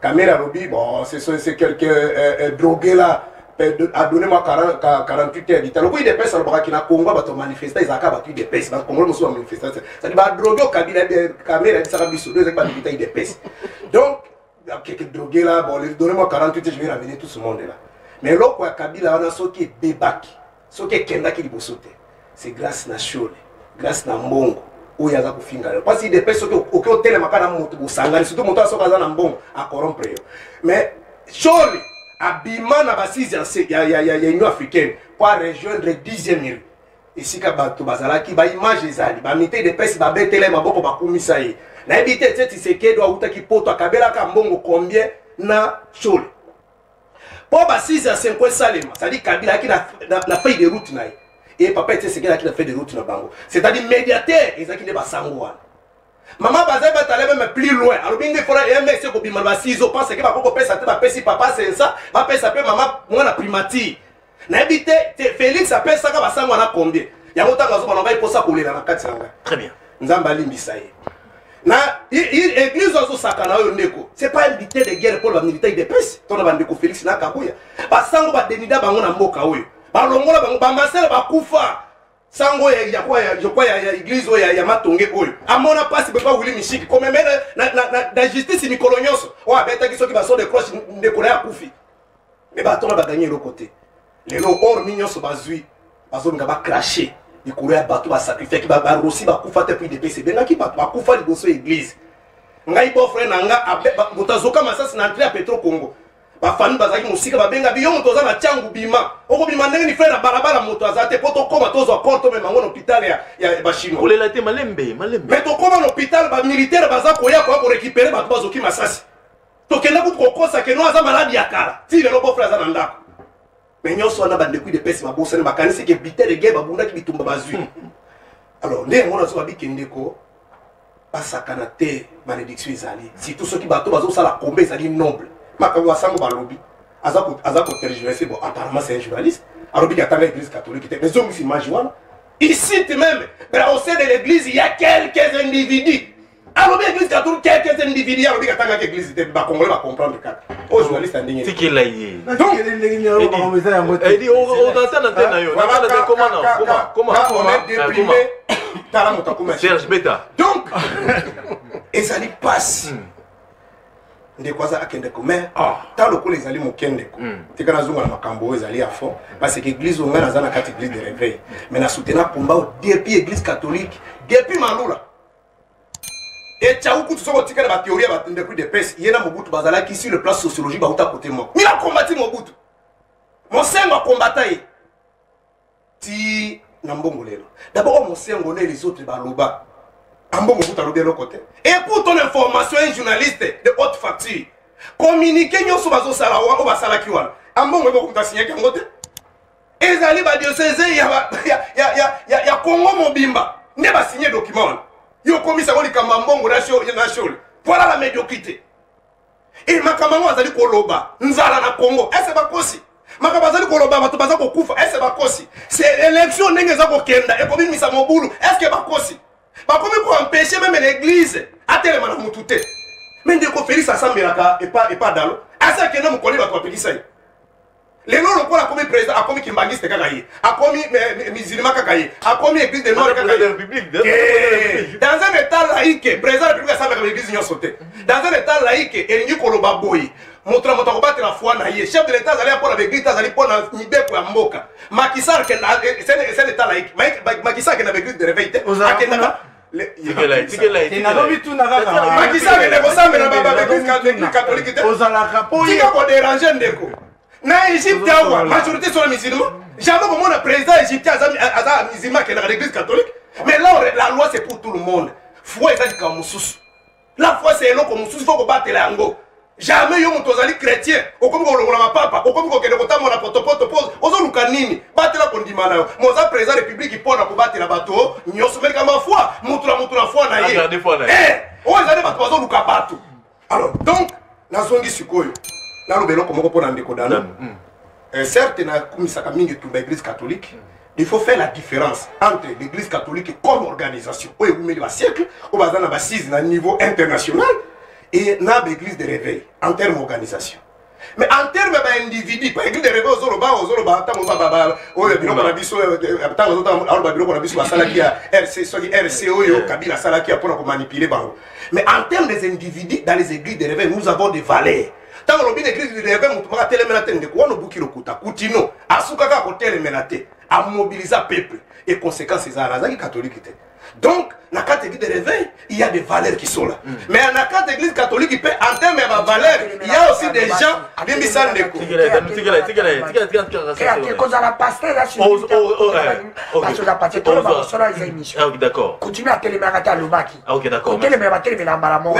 camera alobi bon quelqu'un euh, euh, drogué là euh, de- a donné moi 40 ka- 48 heures ditalo koyi depese alobakaki na congo bato manifesta ezalaka bato idepese bakongolo mosusu bamanifestation cedi badrogue okabila camera ebisaka biso do ezaki badebita idepese donc keke drogué là bon donné moi 48 heures je vais ramener tout ce monde là. Mais eloko ya kabila wana soki ebebaki soki ekendaki liboso te c'est grâce na shole grâce na mbongo oyo aza kofinga yo mpasi depe soki oki otelemaka na moto bosangani surtout moto soki aza na mbongo akorompre yo mais shole abima na basise ya, ya, ya, ya union africaine po arejoindre 10e rue. Esika bato bazalaki baimage ezali bamite de pesi babetela ye maboko bakumisa ye. Nayebi te tie tisekedo awutaki poto akabelaka mbongo combien na shole mpo basise ya senko esalema cetadi kabila ayaki na, na, na feuille de route na ye. E papa ete esekeli ayaki na feuille de route na bango. C'est-à-dire médiateur ezalaki nde basango wana mama bazali batala meme plus loin. Alobi nde fona ms ekobima na basizo. Pense ke bako kopesa te bapesi papa sensa bapesa mpe mama mwana primature. Nayebi te félix apesaka basango wana combien? Yango ntango azomona ngai mposa kolela na kati na ngai. Très bien. nzambe alimbisa ye. Na église azosakana oyo ndeko. C'est pas invité de guerre pour bamilitaire depesi to na bandeko félix na kabuya. Basango badenida bango na mboka oyo. Balongola bango bamasele bakufa sango ya ya église oyo ya, matonge oyo amona pasi pepa wili mishiki komeme na, justice mikolo nyonso oyo abetaki soki baso de cloche ndeko na ye akufi me batonga baganye eloko te lelo ormi nyonso bazwi bazolinga bakrashe likolo ya bato basakrifiyaki barosi bakufa te puis depesi ebengaki bato bakufa liboso ya église. Ngai bofre na nga moto azoka masasi na entré ya petro congo bafami bazalaki mosika babengabi yo moto oza na ntiangu bima. Okobima ndenge ni frere na balabala moto aza te mpo tokóma tozwa cor tomema yango na hôpital ya, ya bachinois kolela te malembe malembe. Me tokóma na hôpital bamilitaire baza koya koya korécupere bato bazoki masasi tokende kutu kokosa keno aza maladi ya kala. Ti lelo bofre aza na ndako. Me nyonso wana bandeko de pesi babosani bakanisi ke bite de guerre babundaki bitumba bazwi. Alors nde yango nazo babikendeko basakana te malédiction ezali. Surtout soki bato bazosala kombe ezali noble makambo ya sango balobi aza kotergiverse bo apparemment c'est un journaliste. Alobiki atanga église catholique te ezongisi image wana isite même bela au sein de l'église il y a quelques individus. Alobi église catholique quelques individus alobiki atangaki église te bakongole bacomprendre kaka oyo journaliste andenge tikela ye donc ezali pasi ndeko aza akendeko mais ta lokola ezali moke ndeko. Tika nazonga na makambo oyo ezali ya fond parce que église oyo ngai naza na kati église de réveil. Mais nasutena pomba oyo depuis église catholique depuis malula. Etiaku kutu soko otikala bathéorie ya bandeko de pese ye na mobutu bazalaki sur le plan sociologie bauta kote moko mina kombati mobutu. Mosengo akombata ye. Ti na mbongo lelo d'abord mosengo ne les autres baloba ambongo kuta alobi eloko te. Écoute ton information un journaliste de haute facture. Communiqué nyonso bazosala oyo basalaki wana. Ambongo eba kuta signaki yango te. Ezali badiocese ya, congo mobimba. Nde basigne document wana. Yo okomisango likambo ya mbongo na sho- na shole voilà la médiocrité. E makambo yango bazali koloba. Nzala na congo. Ese bakosi? Makambo bazali koloba bato baza kokufa. Ese bakosi? Se élection ndenge eza kokenda. Ekobimisa mobulu. Eske bakosi bakomi koempêche meme l'église atelema na mutu te me ndeko félix asambelaka epa dalo. Asi akende mokoli bato bapekisa ye lelo lokola akomi président akomi kimbangiste kaka ye akomi musulman kaka ye akomi église de nord kaka ye Eh, dans un état laïque président de république asambelaka l'église nyonso te dans un état laïque elingi koloba boye moto na moto akobatela foi na ye. Chef de l'état azali mpona baeglise azali mpona mibeko ya mboka. Makisar c'est un état laïque. Makisar akenda baeglise de réveil te. Akendaka nalobi tuna kaka makisa akende kosambela te tika koderange ndeko na awa majorité sont les musulmans jamais komona président égyptien aza aza musulman akendaka na église catholique mais là la loi c'est pour tout le monde foi eza likambo mosusu la foi c'est eloko mosusu fo kobatela yango jamais yo moto ozali chrétien. Okomi kolongola mapapa okomi kokende kotambola potopoto po ozoluka nini? Batela kondima na yo. Moza président république mpona kobatela bato nyonso melikamba ya foi motu na motu na foi na ye. Na. Eh, oyo ezali bato bazoluka bato. Alors donc nazongi sikoyo. Naloba eloko moko mpo na ndeko dano. Euh, certes nakumisaka mingi tumba église catholique. Il faut faire la différence entre l'église catholique comme organisation. Oyo ewumeli basiècle oyo baza na basise na niveau international et na baéglise de réveil en terme organisation mais en terme ya baindividu baéglise de réveil ozoloba ozoloba ntango oyo biloko na biso ntango ozotaloba biloko na biso basalaki ya rc soki rc oyo kabila asalaki ya mpona komanipule bango mais en terme des individus dans les églises de réveil nous avons des valeurs. Ntango lobi na église de réveil lokuta kutino asukaka kotelemela te amobiliza peuple. Et conséquence ezala azalaki catholique donc na kati église de réveil il y a des valeurs qui sont là. Mm. mais na kati église catholique mpe en terme ya bavaleur il y a aussi des gens bimbisa ndeko kozala paster basoza tolo bakosala eza émission continue atelemaka te alobaki otelemela batelemela mbala moko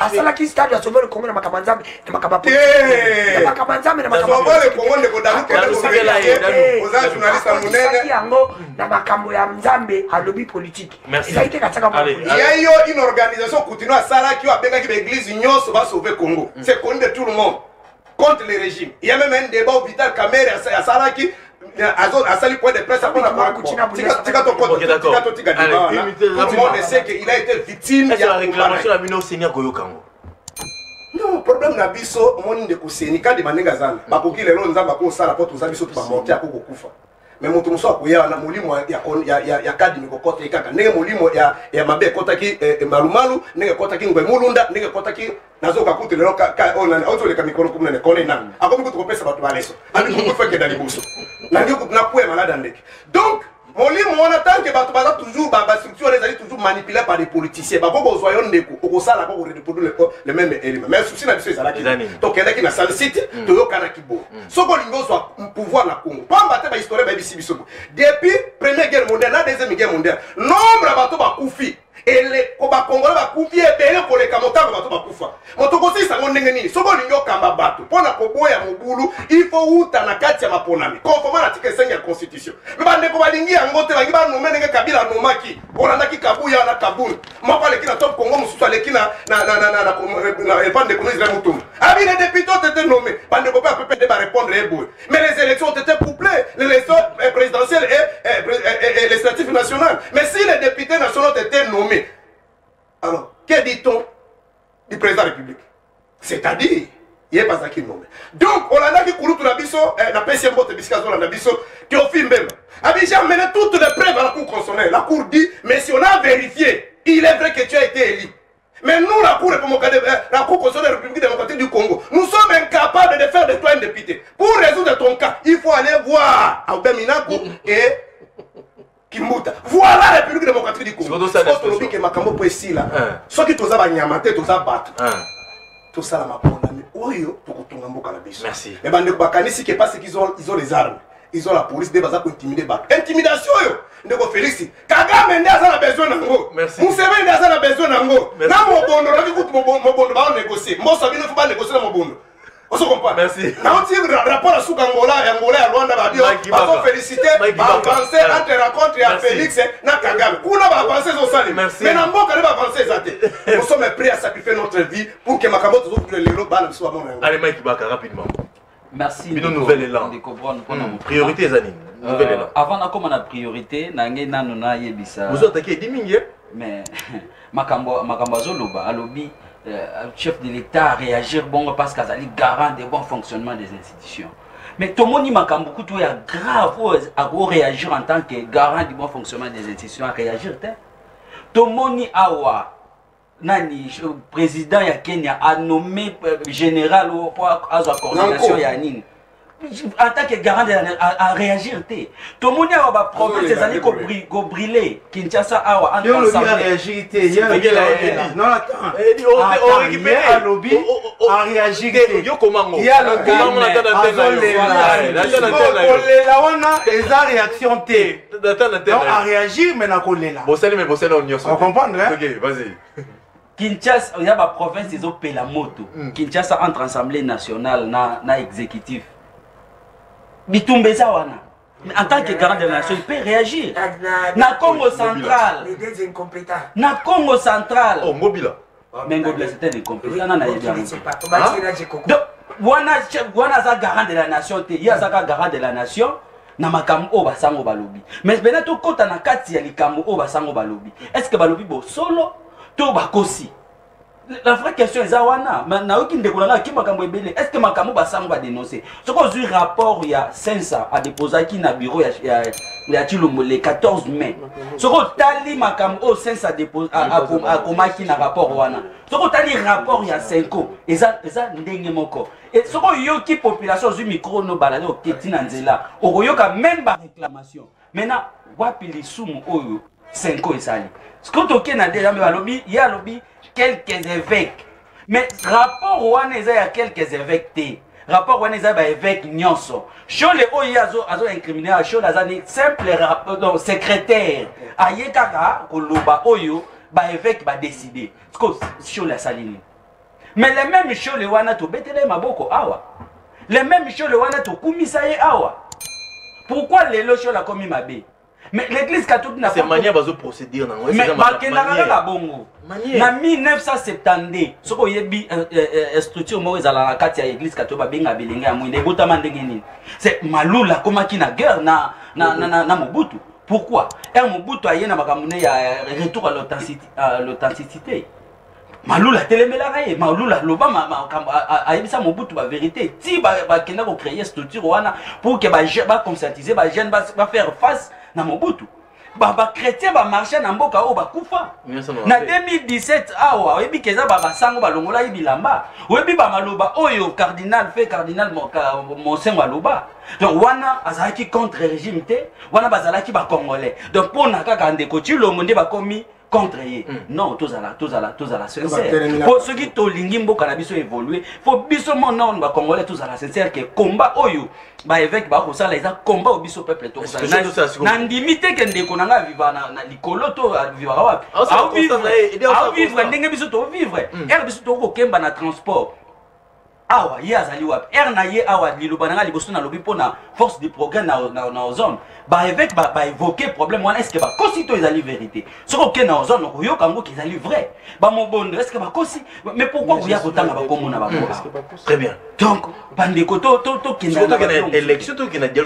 asalaki stade ya sauver le congo na makambo ya nzambe na makambo ya makambo ya nzambe na makambo yango na makambo ya nzambe alobi politike ezali te katiaka ya yo une organisation continue asalaki oyo abengaki baeglise nyonso basauve congo. C'est connu de tout le monde. Contre le régime il y a même un débat au vital camere asalaki asali point de presse mpona tika totika débat wana tout le monde sait qu'il a été victime ya réclamation na bino oseni akoyoka ngo non problème na biso omoni ndeko seni kadima ndenge azana bakoki lelo nzambe akosala po toza biso tubamorte akokokufa me moto mosusu akoya na molimo ya kadimi kokɔta ye kaka ndenge molimo ya mabe ekɔtaki malumalu ndenge ekɔtaki ngwe mulunda ndenge ekɔtaki nazoka kutu lelo ozoleka mikolo kumnene kone na akomi kutu kopesa bato baleso. Abikokufa ekenda liboso. Nangi malade ya ndeke donc molimo wana tanke bato baza toujours bastructure wana ezali toujours manipulé par des politiciens. Bako kozwa yo ndeko okosala ko koreproduire le même élément mais souci na biso ezalaki tokendaki na san city toyokanaki bo soki olingi ozwa pouvoir na congo. Pamba te bahistorie bayebisi biso. Bo depuis première guerre mondiale na deuxième guerre mondiale nombre ya bato bakufi bakongole bakufi ebele koleka motango bato bakufa moto kosilisa yango ndenge nini soki olingi okamba bato mpo na koboya mobulu ifo uta na kati ya maponami konforme na article 5 ya constitution mais les élections ont été couplées l'élection présidentielle et législative nationale mais si les députés nationaux ont été nommés alors que dit-on du président de la république? C'est-à-dire ye bazalaki nommé donc olandaki kulutu na biso napesi ye mbote bisika azolanda biso théophile mbemba abi j'ai amené toutes les preuves à la cour constitutionnelle. La cour dit mais si on a vérifié il est vrai que tu as été élu. Mais nous, la Cour, la Cour constitutionnelle de la République démocratique du Congo, nous sommes incapables de faire de toi un député. Pour résoudre ton cas, il faut aller voir Aubin Minaku et kimbuta voilà république démocratique du congo. Tolobi ke makambo mpo esila soki toza banyama te toza bato tosala maponami oyo tokotonga mboka na biso. Me bandeko bakanisi ke parce qu'ils ont les armes. Ils ont la police nde baza kointimide bato. Intimidation oyo ndeko félix. Kagame nde aza na besoin nango museveni nde aza na besoin nango na mobondo naki kutu mobondo baonégocie mboso bino fo banégocie na mobondo ozo comprendre nauti rapport ya suka ngola ya ngola ya rwanda babio bazofélicité baavance entre rencontre ya félix na kagame. Kuna baavance ezosalema mais na mboka nde baavance eza te. Nous sommes prêts à sacrifier notre vie pour que makambo tozokule lelo bana biso bamona yango. Allez mike baka rapidement. Merci bino nouvel élan. priorité eza nini nouvel élan. Avant nakóma na priorité nange nano nayebisa. Ozotaki edi mingi mais makambo makambo azoloba alobi chef de l'État à réagir bon parce qu'azali garant des bons fonctionnement des institutions. Mais tomoni makambo kutu ya grave à réagir en tant que garant du bon fonctionnement des institutions à réagir te. Tomoni awa nani président ya Kenya a nommé euh, général ou azwa coordination ya nini en tant que garant de, à, à réagir te tomoni awa baprovince ezali kobrile kinshasa awa alobi aréagir te kolela wana eza réaction te aréagir nyonso comprendre kinshasa ya baprovince ezopela moto. Kinshasa entre assemblée nationale na, na exécutif bitumba eza wana. En tant que garant de la nation il peut réagir. Na congo central. Na congo central. Oh, mobila. Mais ngobila c'était incompétent na nayebi yango. wana chef- wana aza garant de la nation te. Ye azaka garant de la nation. Na makambo oyo basango balobi. Mais pena tokɔta na kati ya likambo oyo basango balobi. Est ce que balobi bosolo? To bakosi la vraie question eza wana Ma- nayoki ndeko na ngai aki makambo ebele? Est ce que makambo basango badénonce soki ozwi rapport ya sensa adéposaki na bureau ya, ya, ya chilombo le 14 mai. Soki otali makambo oyo sensa adepo- a- ako- akomaki na rapport wana. Soki otali rapport ya senko. Eza, eza ndenge moko. E soki oyoki population ozwi micro no balade oketi na nzela. Okoyoka même baréclamation maintenant wapi lisumu oyo senko esali? Soki toke na nde yambe balobi ye alobi quelques évêques. Mais rapport wana eza ya quelques évêques te. Rapport wana eza baévêque nyonso. Shole oyo ye azo azo incrimine ya shole aza ni simple rap- non, secrétaire. Aye kaka koloba oyo baévêque badécide siko shole asali nini? Mais le même shole wana tobetela ye maboko awa. Le même shole wana tokumisa ye awa. Pourquoi lelo shole akomi mabe mais l'église catholique n'a pas manière bazoprocédure nango mais bakendaka kaka bongo. Na 1972 soki oyebi euh, euh, euh, structure moko ezala na kati ya église kato babenga bilenge ya mwinda ebotama ndenge nini? C'est malula akomaki na guerre na, na, na, na, na mobutu. Pourquoi? Ere mobutu aye na makambo ne ya retour à l'authenticité- malula atelemelaka ye malula aloba ma- makambo ayebisa mobutu bavérité ti ba- bakenda kocréer structure wana pour ke baconscientize bajeune bafaire face na mobutu. Bachrétien bamarche na mboka oyo bakufa. Na 2017 awa oyebi ke eza ba- basango balongolaki bilamba. Oyebi bamaloba oyo cardinal fe cardinal Mo- ka- monsengo aloba donc wana azalaki contre régime te wana bazalaki bacongolais donc mpona kaka ndeko cilongo nde bakomi contre ye. Non tozala tozala tozala sincère. Batelemela- po soki tolingi mboka na biso évolue fo biso monon bacongolais tozala sincère ke komba oyo baévêque bakosala eza komba oyo biso peuple Est-ce que je te sais, tokosala na ndimi te ke ndeko na ngai aviva na na likolo to avivaka wapi? Ah, ça, constant, eh, eh, ça, aovivre constant. ndenge biso tovivre ere biso tokokemba na transport awa ye azali wapi? Ere na ye awa liloba na ngai liboso nalobi mpona force du progrès na, na, na ozone. Baévêque baévoke ba problème wana estce bakosi to ezali vérité? Soki oke na ozone okoyoka yango ke ezali vrai. Bamobondo estce bakosi mais pourquoi koya kotanga bakombo na bango awa très bien. Donc bandeko to- to- tokenda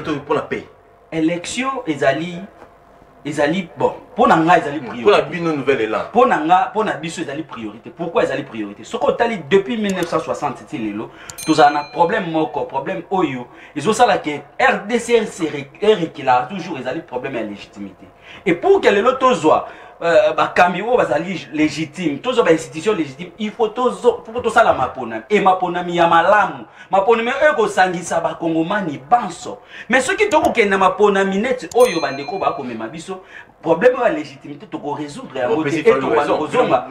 to mpona paix. Élection ezali ezali bon mpo na ngai ezali priorité. Bino nouvel élan mpo na nga mpo na biso ezali priorité. Pourquoi ezali priorité? Soki otali depuis 1960 ti lelo tozala na problème moko problème oyo. Ezosala ke rdc erekelaka toujours ezali problème ya légitimité. Et pour ke lelo tozwa bakambi oyo bazali légitime. Tozwa bainstitution légitime. Il faut tozo- faut tosala maponami. E maponami ya malamu. Maponami oyo ekosangisa bakongomani banso. Mais soki tokokende maponami neti oyo bandeko bakomema biso problème ya légitimité tokorésoudre yango te Opesi e Fallou tokobanda raison. kozonga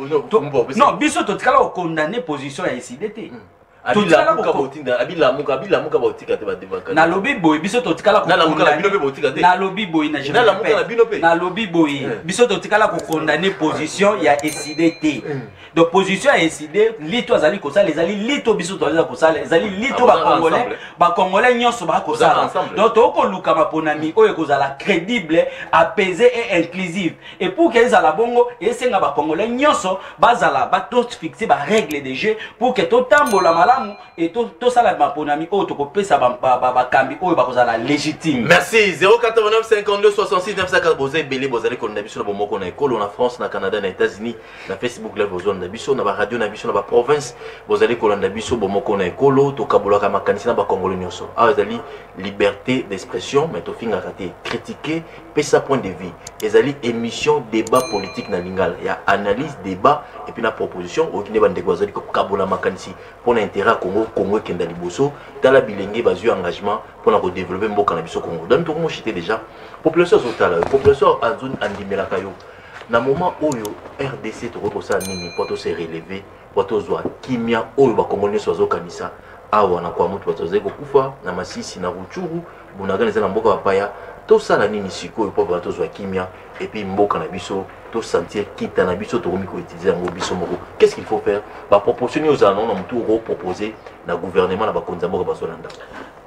non biso totikala kokondamne position ya eside nalobi boye biso totikalanaalobi boye nalobi boye biso totikala kokondane position ya eside te eh. Donc position ya eside lito azali kosala ezali lito biso toza kosala ezali lito Ah, bacongolais bacongolais nyonso bakosala donc tokoluka maponami oyo ekozala crédible apaisé et inclusive et pour ke ezala bongo esenga bacongolais nyonso bazala batofixe barègle de jeu pour ke totambola malamu e to- tosala maponami oyo tokopesa ba- ba- ba- bakambi oyo bakozala légitime. Merci. 089 52 66 904 boza ebele bozali kolanda biso na bomoko na ekolo na france na canada na états-unis na facebook live bozolanda biso na baradio na biso na baprovince bozali kolanda biso bomoko na ekolo tokabolaka makanisi na bakongolo nyonso. Awa ezali liberté d'expression mais tofingaka te critiquer pesa point de vue. Ezali émission débat politique na lingala. Ya analyse débat et puis na proposition oyoki nde bandeko bazali kokabola makanisi mpona intérêt ya congo congo ekenda liboso. Tala bilenge bazwi engagement mpona kodéveloppe mboka na biso congo. Donc tokomoshite déjà. Population azotala yo population andimelaka yo na moment oyo rdc tokoki kosala nini mpo tose releve mpo tozwa kimia oyo bakongoli nyonso bazokanisa? Awa na kwa moto bato bazali kokufa na masisi na ruchuru bunagana eza na mboka bapaya tosala nini sikoyo mpo bana tozwa kimia? Epuis mboka na biso tosentir kita na biso tokomi koutilize yango biso moko. Qu'est-ce qu'il faut faire? Baproportion nini ozala nango na motu okopropose na gouvernement na bakonzi ya mboka bazolanda.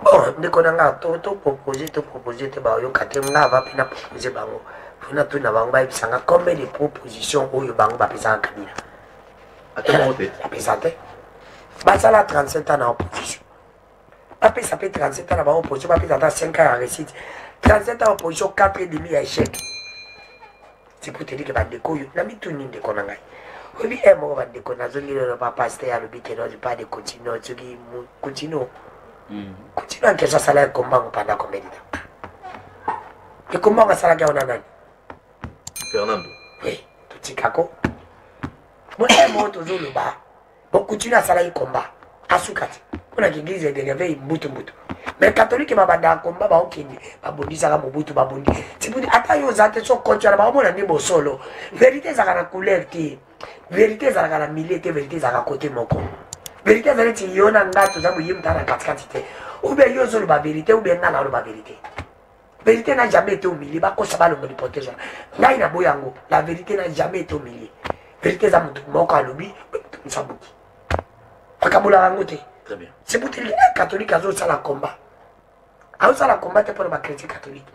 Bon ndeko na nga to topropose topropose te bayoka te nga ava mpe na propose bango mpona to na bango bayebisanga combien de proposition oyo bango bapesaka kabila. Apesa te basala 37 ans na opposition bapesa mpe 37 ans na bapesa ata 5 ans ya récite. 37 ans opposition 4 et demi ya échec. C'est pour te dire que bandeko oyo na mituni ndeko na ngai oyebi e moko bandeko nazongi lelo bapaster alobi ke non pas de continue soki continue continue ankeso asalaki kombango pendant combien de temps ekombango asalaki nani fernando. Oui totikako mo e moko tozoloba bokontinue asalaki komba asuka te mpona kegliseedereve mbutu mbutu mais katholike babandaka komba baokende babondisaka mobutu babondi tibuti ata yo oza te so kotiana baomona nde bosolo vérité ezalaka na couleur te vérité ezalaka na milie te vérité ezalaka kote moko vérité eza neti yo na nga toza boye mutala na katikati te oubien yo ozoloba vérité oubien nga na oloba vérité vérité n'a jamais été humilié bakosa balongo lipoteja ngai na boya yango la vérité n'a jamais été humilié vérité eza motu moko alobi mosabuki bakabolaka yango te. Très bien. C'est pour te dire catholique azosala combat. Azosala combat te mpona bachrétien catholique.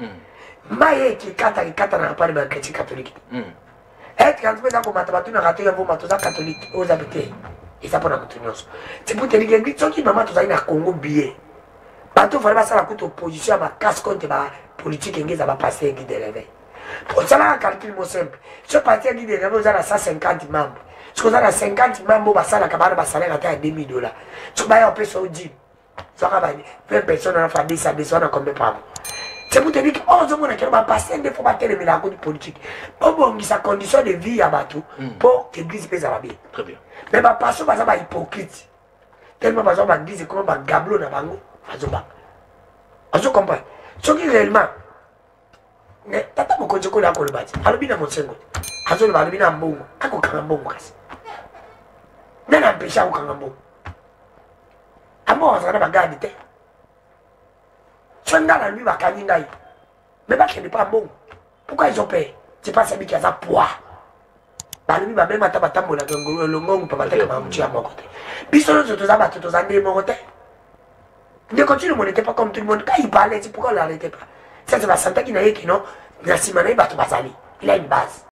Mai ekikata ekatana mpona bachrétien catholique. Etre mpe eza komata batunaka te yavo mato oza catholique oyo oza te eza mpona motu nyonso c'est pour te dire église soki mama tozali na congo billet bato fale basala kuta opposition ya makasi contre bapolitique enge eza bapaster ya guide de réveil osalaka calcul mo simple. So parti ya guide de réveil oza na 150 membre soki oza na 50 membre oyo basalaka bana basalaire ata ya 2000 dollar soki baya opesa o dime soka ba 20 personnes anafa 200 200 wana combien par mois? C'est pour te dire que oyo ozomona kelo bapaster nde fo batelemelaka kodi politique. Bobongisa condition de vie ya bato mpo église mpe ezala bien très bien. Mais bapasto baza bahypocrite tellement baza baglise koma bagablo na bango bazobanga ozokomprendre soki réellement tata mokonzi okoli akoloba ti alobi na mosengo te azoloba alobi na mbongo akokanga mbongo kasi. Nde na mpeshe akokanga mbongo. Ambongo azala na bagadi te. So nga na lui bakangi ngai me bakende mpa mbongo pourquoi ezope tipasi abiki aza poi balobi bamema ata batambolaka longongo mpa batekama motu ya moko te. Biso nyonso toza bato toza nde moko te ndeko monde n'était pas comme tout le monde quand il parlait pourquoi on l'arrêtait pas. Ça c'est ye kino na nsima na ye il a une base